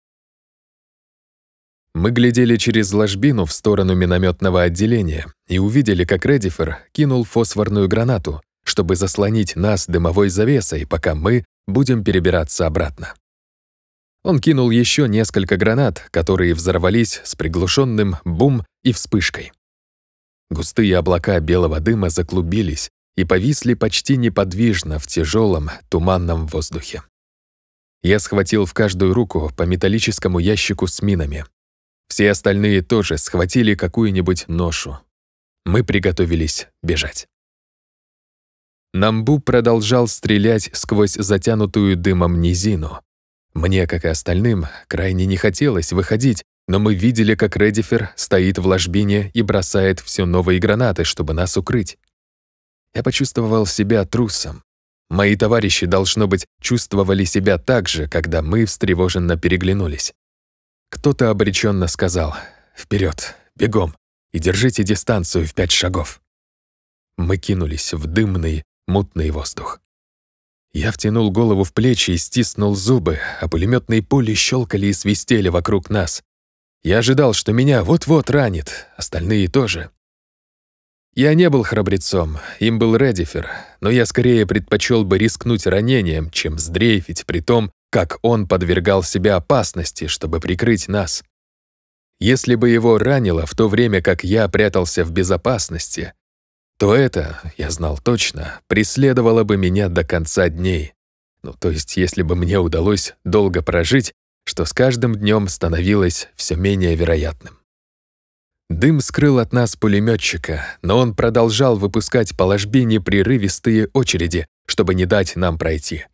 Мы глядели через ложбину в сторону минометного отделения и увидели, как Редифер кинул фосфорную гранату, чтобы заслонить нас дымовой завесой, пока мы будем перебираться обратно. Он кинул еще несколько гранат, которые взорвались с приглушенным бум и вспышкой. Густые облака белого дыма заклубились и повисли почти неподвижно в тяжелом туманном воздухе. Я схватил в каждую руку по металлическому ящику с минами. Все остальные тоже схватили какую-нибудь ношу. Мы приготовились бежать. Намбу продолжал стрелять сквозь затянутую дымом низину, мне, как и остальным, крайне не хотелось выходить, но мы видели, как Редифер стоит в ложбине и бросает все новые гранаты, чтобы нас укрыть. Я почувствовал себя трусом. Мои товарищи, должно быть, чувствовали себя так же, когда мы встревоженно переглянулись. Кто-то обреченно сказал «Вперед, бегом, и держите дистанцию в пять шагов». Мы кинулись в дымный, мутный воздух. Я втянул голову в плечи и стиснул зубы, а пулеметные пули щелкали и свистели вокруг нас. Я ожидал, что меня вот-вот ранит, остальные тоже. Я не был храбрецом, им был Редифер, но я скорее предпочел бы рискнуть ранением, чем сдрейфить при том, как он подвергал себя опасности, чтобы прикрыть нас. Если бы его ранило в то время, как я прятался в безопасности, то это, я знал точно, преследовало бы меня до конца дней. Ну, то есть, если бы мне удалось долго прожить, что с каждым днем становилось все менее вероятным. Дым скрыл от нас пулеметчика, но он продолжал выпускать по ложбине прерывистые очереди, чтобы не дать нам пройти.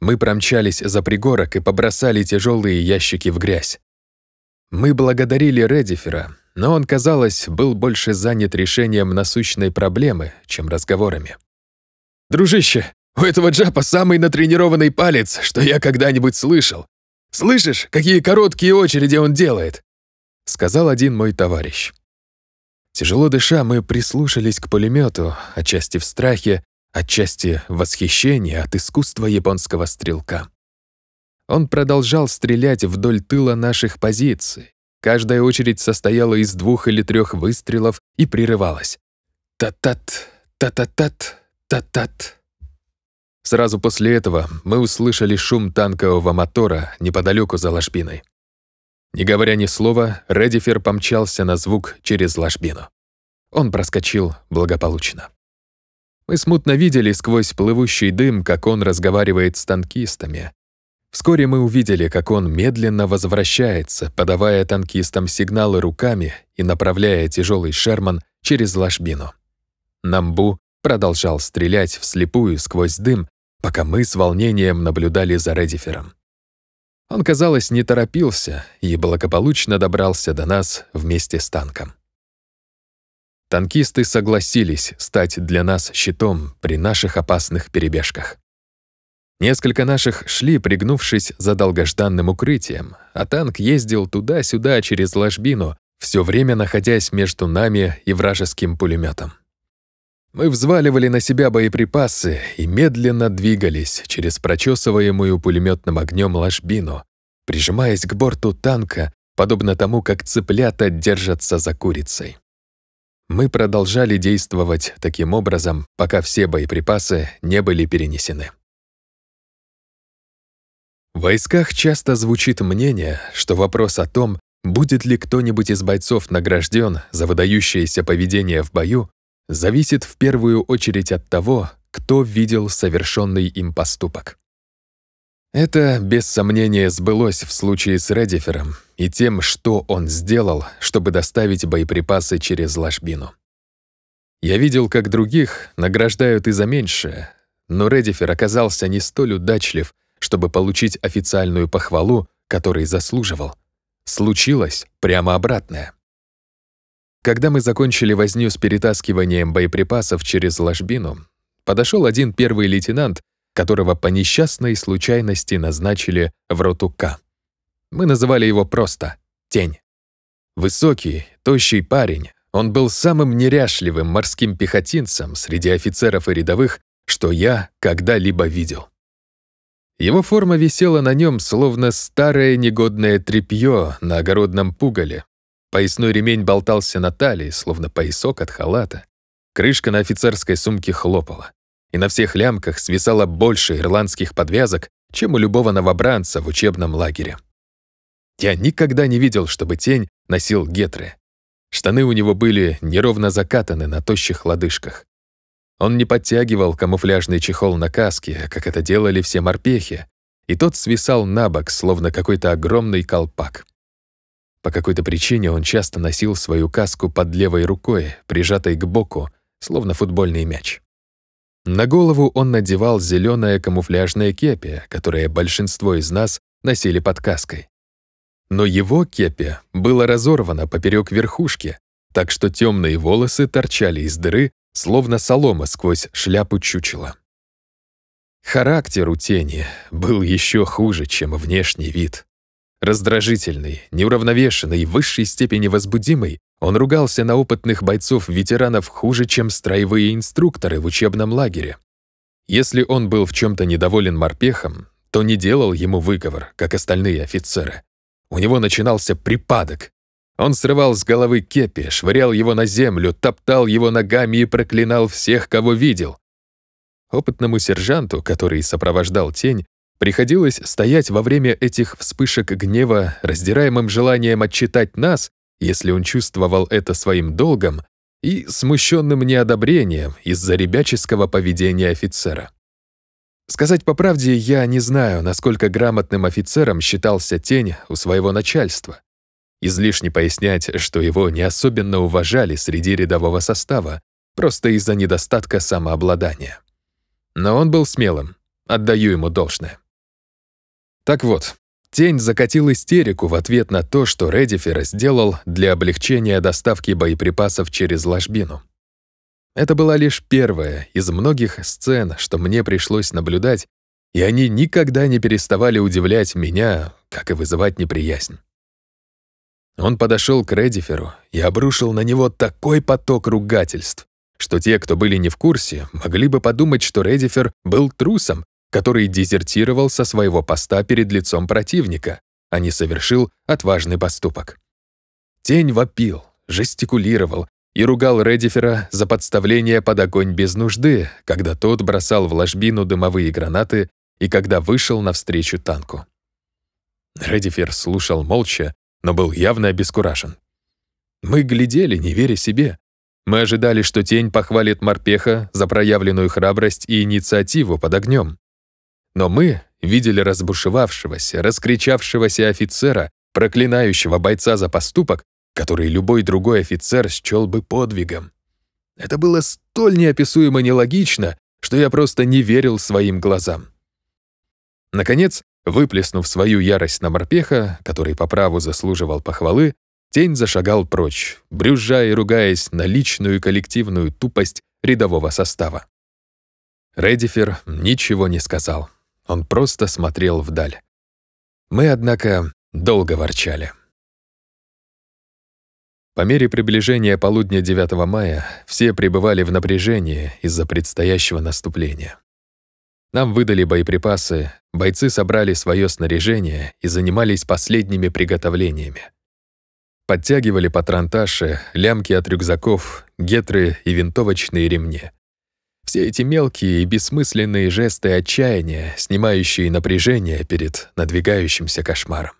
Мы промчались за пригорок и побросали тяжелые ящики в грязь. Мы благодарили Редифера, но он, казалось, был больше занят решением насущной проблемы, чем разговорами. «Дружище, у этого джапа самый натренированный палец, что я когда-нибудь слышал. Слышишь, какие короткие очереди он делает?» — сказал один мой товарищ. Тяжело дыша, мы прислушались к пулемету, отчасти в страхе, отчасти в восхищении от искусства японского стрелка. Он продолжал стрелять вдоль тыла наших позиций, Каждая очередь состояла из двух или трех выстрелов и прерывалась. Та-тат, та-та-тат, та-тат. Сразу после этого мы услышали шум танкового мотора неподалеку за ложбиной. Не говоря ни слова, Редифер помчался на звук через ложбину. Он проскочил благополучно. Мы смутно видели сквозь плывущий дым, как он разговаривает с танкистами, Вскоре мы увидели, как он медленно возвращается, подавая танкистам сигналы руками и направляя тяжелый Шерман через ложбину. Намбу продолжал стрелять вслепую сквозь дым, пока мы с волнением наблюдали за Редифером. Он, казалось, не торопился и благополучно добрался до нас вместе с танком. Танкисты согласились стать для нас щитом при наших опасных перебежках. Несколько наших шли, пригнувшись за долгожданным укрытием, а танк ездил туда-сюда через ложбину, все время находясь между нами и вражеским пулеметом. Мы взваливали на себя боеприпасы и медленно двигались через прочесываемую пулеметным огнем ложбину, прижимаясь к борту танка, подобно тому, как цыплята держатся за курицей. Мы продолжали действовать таким образом, пока все боеприпасы не были перенесены. В войсках часто звучит мнение, что вопрос о том, будет ли кто-нибудь из бойцов награжден за выдающееся поведение в бою, зависит в первую очередь от того, кто видел совершенный им поступок. Это, без сомнения, сбылось в случае с Редифером и тем, что он сделал, чтобы доставить боеприпасы через ложбину. Я видел, как других награждают и за меньшее, но Редифер оказался не столь удачлив, чтобы получить официальную похвалу, которой заслуживал. Случилось прямо обратное. Когда мы закончили возню с перетаскиванием боеприпасов через ложбину, подошел один первый лейтенант которого по несчастной случайности назначили в роту К. Мы называли его просто «Тень». Высокий, тощий парень, он был самым неряшливым морским пехотинцем среди офицеров и рядовых, что я когда-либо видел. Его форма висела на нем, словно старое негодное тряпье на огородном пугале. Поясной ремень болтался на талии, словно поясок от халата. Крышка на офицерской сумке хлопала и на всех лямках свисало больше ирландских подвязок, чем у любого новобранца в учебном лагере. Я никогда не видел, чтобы тень носил гетры. Штаны у него были неровно закатаны на тощих лодыжках. Он не подтягивал камуфляжный чехол на каске, как это делали все морпехи, и тот свисал на бок, словно какой-то огромный колпак. По какой-то причине он часто носил свою каску под левой рукой, прижатой к боку, словно футбольный мяч. На голову он надевал зеленое камуфляжное кепи, которое большинство из нас носили под каской. Но его кепи было разорвано поперек верхушки, так что темные волосы торчали из дыры, словно солома сквозь шляпу чучела. Характер у тени был еще хуже, чем внешний вид. Раздражительный, неуравновешенный, в высшей степени возбудимый, он ругался на опытных бойцов-ветеранов хуже, чем строевые инструкторы в учебном лагере. Если он был в чем-то недоволен морпехом, то не делал ему выговор, как остальные офицеры. У него начинался припадок. Он срывал с головы кепи, швырял его на землю, топтал его ногами и проклинал всех, кого видел. Опытному сержанту, который сопровождал тень, приходилось стоять во время этих вспышек гнева, раздираемым желанием отчитать нас, если он чувствовал это своим долгом, и смущенным неодобрением из-за ребяческого поведения офицера. Сказать по правде, я не знаю, насколько грамотным офицером считался Тень у своего начальства. Излишне пояснять, что его не особенно уважали среди рядового состава, просто из-за недостатка самообладания. Но он был смелым, отдаю ему должное. Так вот, Тень закатил истерику в ответ на то, что Редифер сделал для облегчения доставки боеприпасов через ложбину. Это была лишь первая из многих сцен, что мне пришлось наблюдать, и они никогда не переставали удивлять меня, как и вызывать неприязнь. Он подошел к Редиферу и обрушил на него такой поток ругательств, что те, кто были не в курсе, могли бы подумать, что Редифер был трусом который дезертировал со своего поста перед лицом противника, а не совершил отважный поступок. Тень вопил, жестикулировал и ругал Редифера за подставление под огонь без нужды, когда тот бросал в ложбину дымовые гранаты и когда вышел навстречу танку. Редифер слушал молча, но был явно обескуражен. Мы глядели, не веря себе. Мы ожидали, что тень похвалит морпеха за проявленную храбрость и инициативу под огнем. Но мы видели разбушевавшегося, раскричавшегося офицера, проклинающего бойца за поступок, который любой другой офицер счел бы подвигом. Это было столь неописуемо нелогично, что я просто не верил своим глазам. Наконец, выплеснув свою ярость на морпеха, который по праву заслуживал похвалы, тень зашагал прочь, брюзжа и ругаясь на личную и коллективную тупость рядового состава. Редифер ничего не сказал. Он просто смотрел вдаль. Мы, однако, долго ворчали. По мере приближения полудня 9 мая все пребывали в напряжении из-за предстоящего наступления. Нам выдали боеприпасы, бойцы собрали свое снаряжение и занимались последними приготовлениями. Подтягивали патронташи, лямки от рюкзаков, гетры и винтовочные ремни. Все эти мелкие и бессмысленные жесты отчаяния, снимающие напряжение перед надвигающимся кошмаром.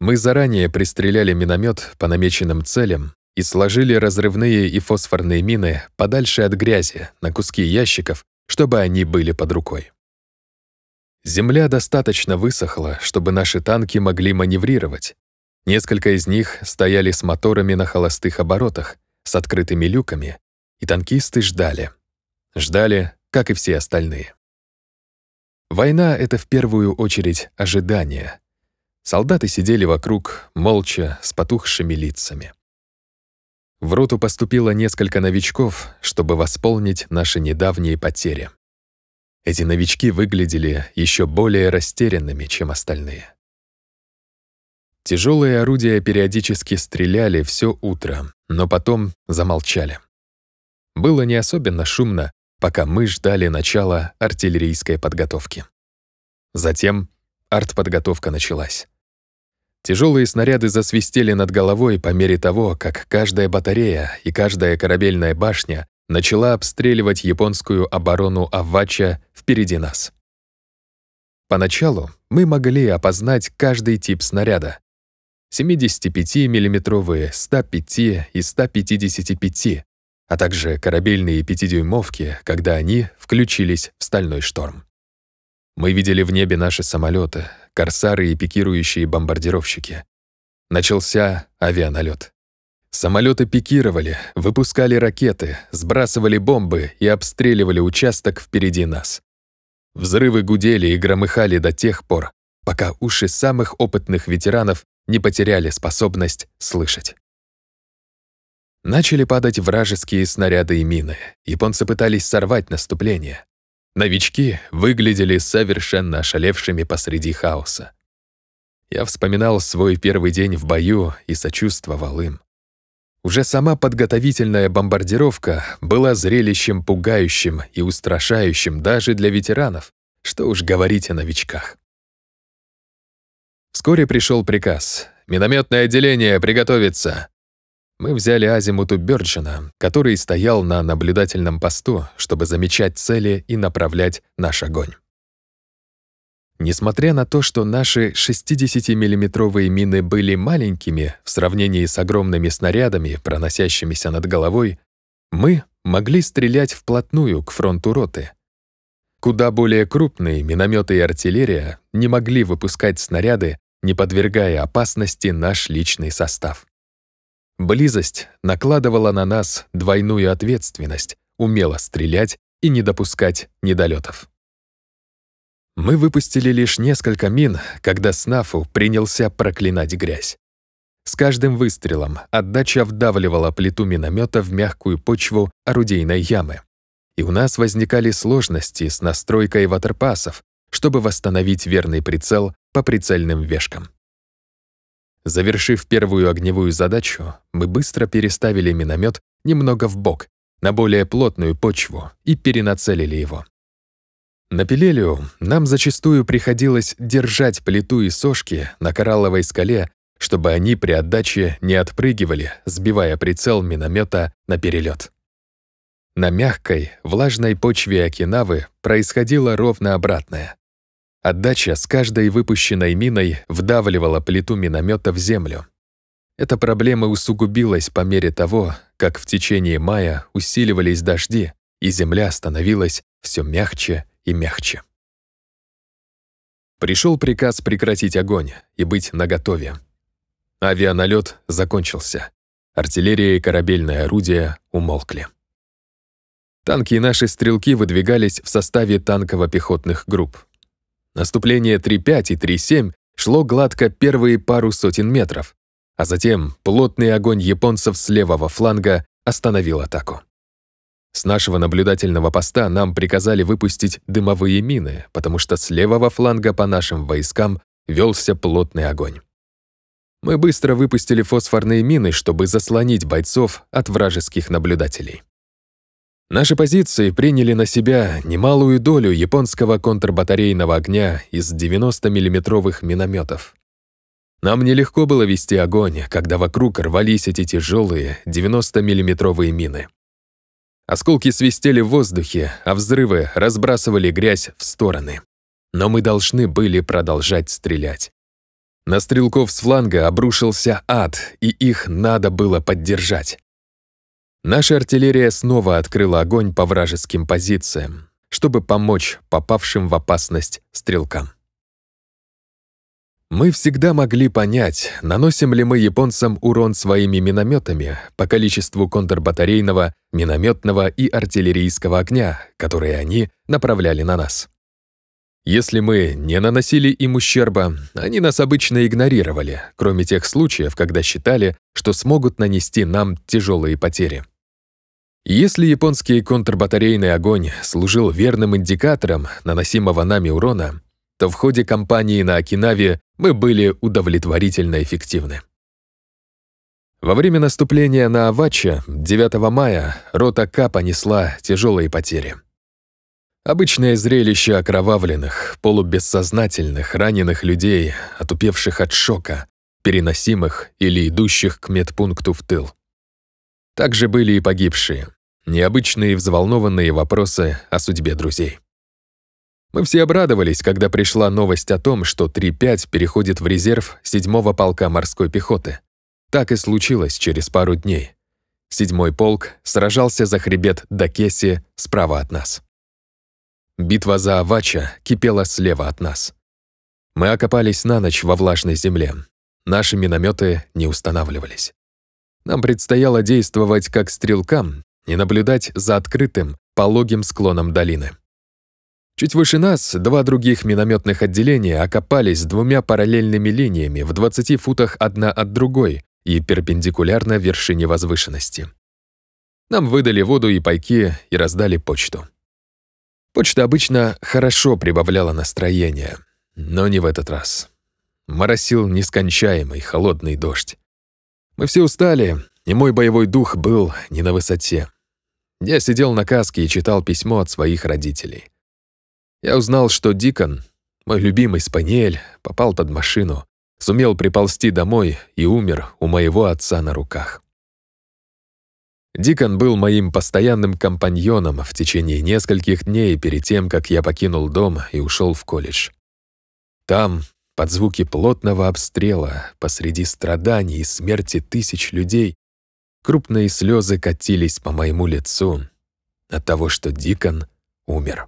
Мы заранее пристреляли миномет по намеченным целям и сложили разрывные и фосфорные мины подальше от грязи на куски ящиков, чтобы они были под рукой. Земля достаточно высохла, чтобы наши танки могли маневрировать. Несколько из них стояли с моторами на холостых оборотах, с открытыми люками, и танкисты ждали. Ждали, как и все остальные. Война — это в первую очередь ожидание. Солдаты сидели вокруг, молча, с потухшими лицами. В роту поступило несколько новичков, чтобы восполнить наши недавние потери. Эти новички выглядели еще более растерянными, чем остальные. Тяжелые орудия периодически стреляли все утро, но потом замолчали. Было не особенно шумно, пока мы ждали начала артиллерийской подготовки. Затем артподготовка началась. Тяжелые снаряды засвистели над головой по мере того, как каждая батарея и каждая корабельная башня начала обстреливать японскую оборону Авача впереди нас. Поначалу мы могли опознать каждый тип снаряда. 75 миллиметровые, 105 и 155, а также корабельные пятидюймовки, когда они включились в стальной шторм. Мы видели в небе наши самолеты, корсары и пикирующие бомбардировщики. Начался авианалет. Самолеты пикировали, выпускали ракеты, сбрасывали бомбы и обстреливали участок впереди нас. Взрывы гудели и громыхали до тех пор, пока уши самых опытных ветеранов не потеряли способность слышать. Начали падать вражеские снаряды и мины. Японцы пытались сорвать наступление. Новички выглядели совершенно ошалевшими посреди хаоса. Я вспоминал свой первый день в бою и сочувствовал им. Уже сама подготовительная бомбардировка была зрелищем пугающим и устрашающим даже для ветеранов, что уж говорить о новичках. Вскоре пришел приказ «Минометное отделение приготовиться!» Мы взяли азимут у Бёрджина, который стоял на наблюдательном посту, чтобы замечать цели и направлять наш огонь. Несмотря на то, что наши 60-миллиметровые мины были маленькими в сравнении с огромными снарядами, проносящимися над головой, мы могли стрелять вплотную к фронту роты. Куда более крупные минометы и артиллерия не могли выпускать снаряды, не подвергая опасности наш личный состав. Близость накладывала на нас двойную ответственность, умело стрелять и не допускать недолетов. Мы выпустили лишь несколько мин, когда Снафу принялся проклинать грязь. С каждым выстрелом отдача вдавливала плиту миномета в мягкую почву орудийной ямы. И у нас возникали сложности с настройкой ватерпасов, чтобы восстановить верный прицел по прицельным вешкам. Завершив первую огневую задачу, мы быстро переставили миномет немного в бок на более плотную почву и перенацелили его. На Пелелию нам зачастую приходилось держать плиту и сошки на коралловой скале, чтобы они при отдаче не отпрыгивали, сбивая прицел миномета на перелет. На мягкой, влажной почве Окинавы происходило ровно обратное. Отдача с каждой выпущенной миной вдавливала плиту миномета в землю. Эта проблема усугубилась по мере того, как в течение мая усиливались дожди, и земля становилась все мягче и мягче. Пришел приказ прекратить огонь и быть наготове. Авианалет закончился. Артиллерия и корабельное орудие умолкли. Танки и наши стрелки выдвигались в составе танково-пехотных групп. Наступление 3.5 и 3.7 шло гладко первые пару сотен метров, а затем плотный огонь японцев с левого фланга остановил атаку. С нашего наблюдательного поста нам приказали выпустить дымовые мины, потому что с левого фланга по нашим войскам велся плотный огонь. Мы быстро выпустили фосфорные мины, чтобы заслонить бойцов от вражеских наблюдателей. Наши позиции приняли на себя немалую долю японского контрбатарейного огня из 90-миллиметровых минометов. Нам нелегко было вести огонь, когда вокруг рвались эти тяжелые 90-миллиметровые мины. Осколки свистели в воздухе, а взрывы разбрасывали грязь в стороны. Но мы должны были продолжать стрелять. На стрелков с фланга обрушился ад, и их надо было поддержать. Наша артиллерия снова открыла огонь по вражеским позициям. чтобы помочь попавшим в опасность стрелкам. Мы всегда могли понять, наносим ли мы японцам урон своими минометами по количеству контрбатарейного, минометного и артиллерийского огня, которые они направляли на нас. Если мы не наносили им ущерба, они нас обычно игнорировали, кроме тех случаев, когда считали, что смогут нанести нам тяжелые потери. Если японский контрбатарейный огонь служил верным индикатором наносимого нами урона, то в ходе кампании на Окинаве мы были удовлетворительно эффективны. Во время наступления на Авача 9 мая рота К понесла тяжелые потери. Обычное зрелище окровавленных, полубессознательных, раненых людей, отупевших от шока, переносимых или идущих к медпункту в тыл. Также были и погибшие, необычные взволнованные вопросы о судьбе друзей. Мы все обрадовались, когда пришла новость о том, что 3-5 переходит в резерв 7-го полка морской пехоты. Так и случилось через пару дней. Седьмой полк сражался за хребет Дакеси справа от нас. Битва за Авача кипела слева от нас. Мы окопались на ночь во влажной земле. Наши минометы не устанавливались. Нам предстояло действовать как стрелкам и наблюдать за открытым, пологим склоном долины. Чуть выше нас два других минометных отделения окопались двумя параллельными линиями в 20 футах одна от другой и перпендикулярно вершине возвышенности. Нам выдали воду и пайки и раздали почту. Почта обычно хорошо прибавляла настроение, но не в этот раз. Моросил нескончаемый холодный дождь. Мы все устали, и мой боевой дух был не на высоте. Я сидел на каске и читал письмо от своих родителей. Я узнал, что Дикон, мой любимый спаниель, попал под машину, сумел приползти домой и умер у моего отца на руках. Дикон был моим постоянным компаньоном в течение нескольких дней перед тем, как я покинул дом и ушел в колледж. Там, под звуки плотного обстрела, посреди страданий и смерти тысяч людей, крупные слезы катились по моему лицу от того, что Дикон умер.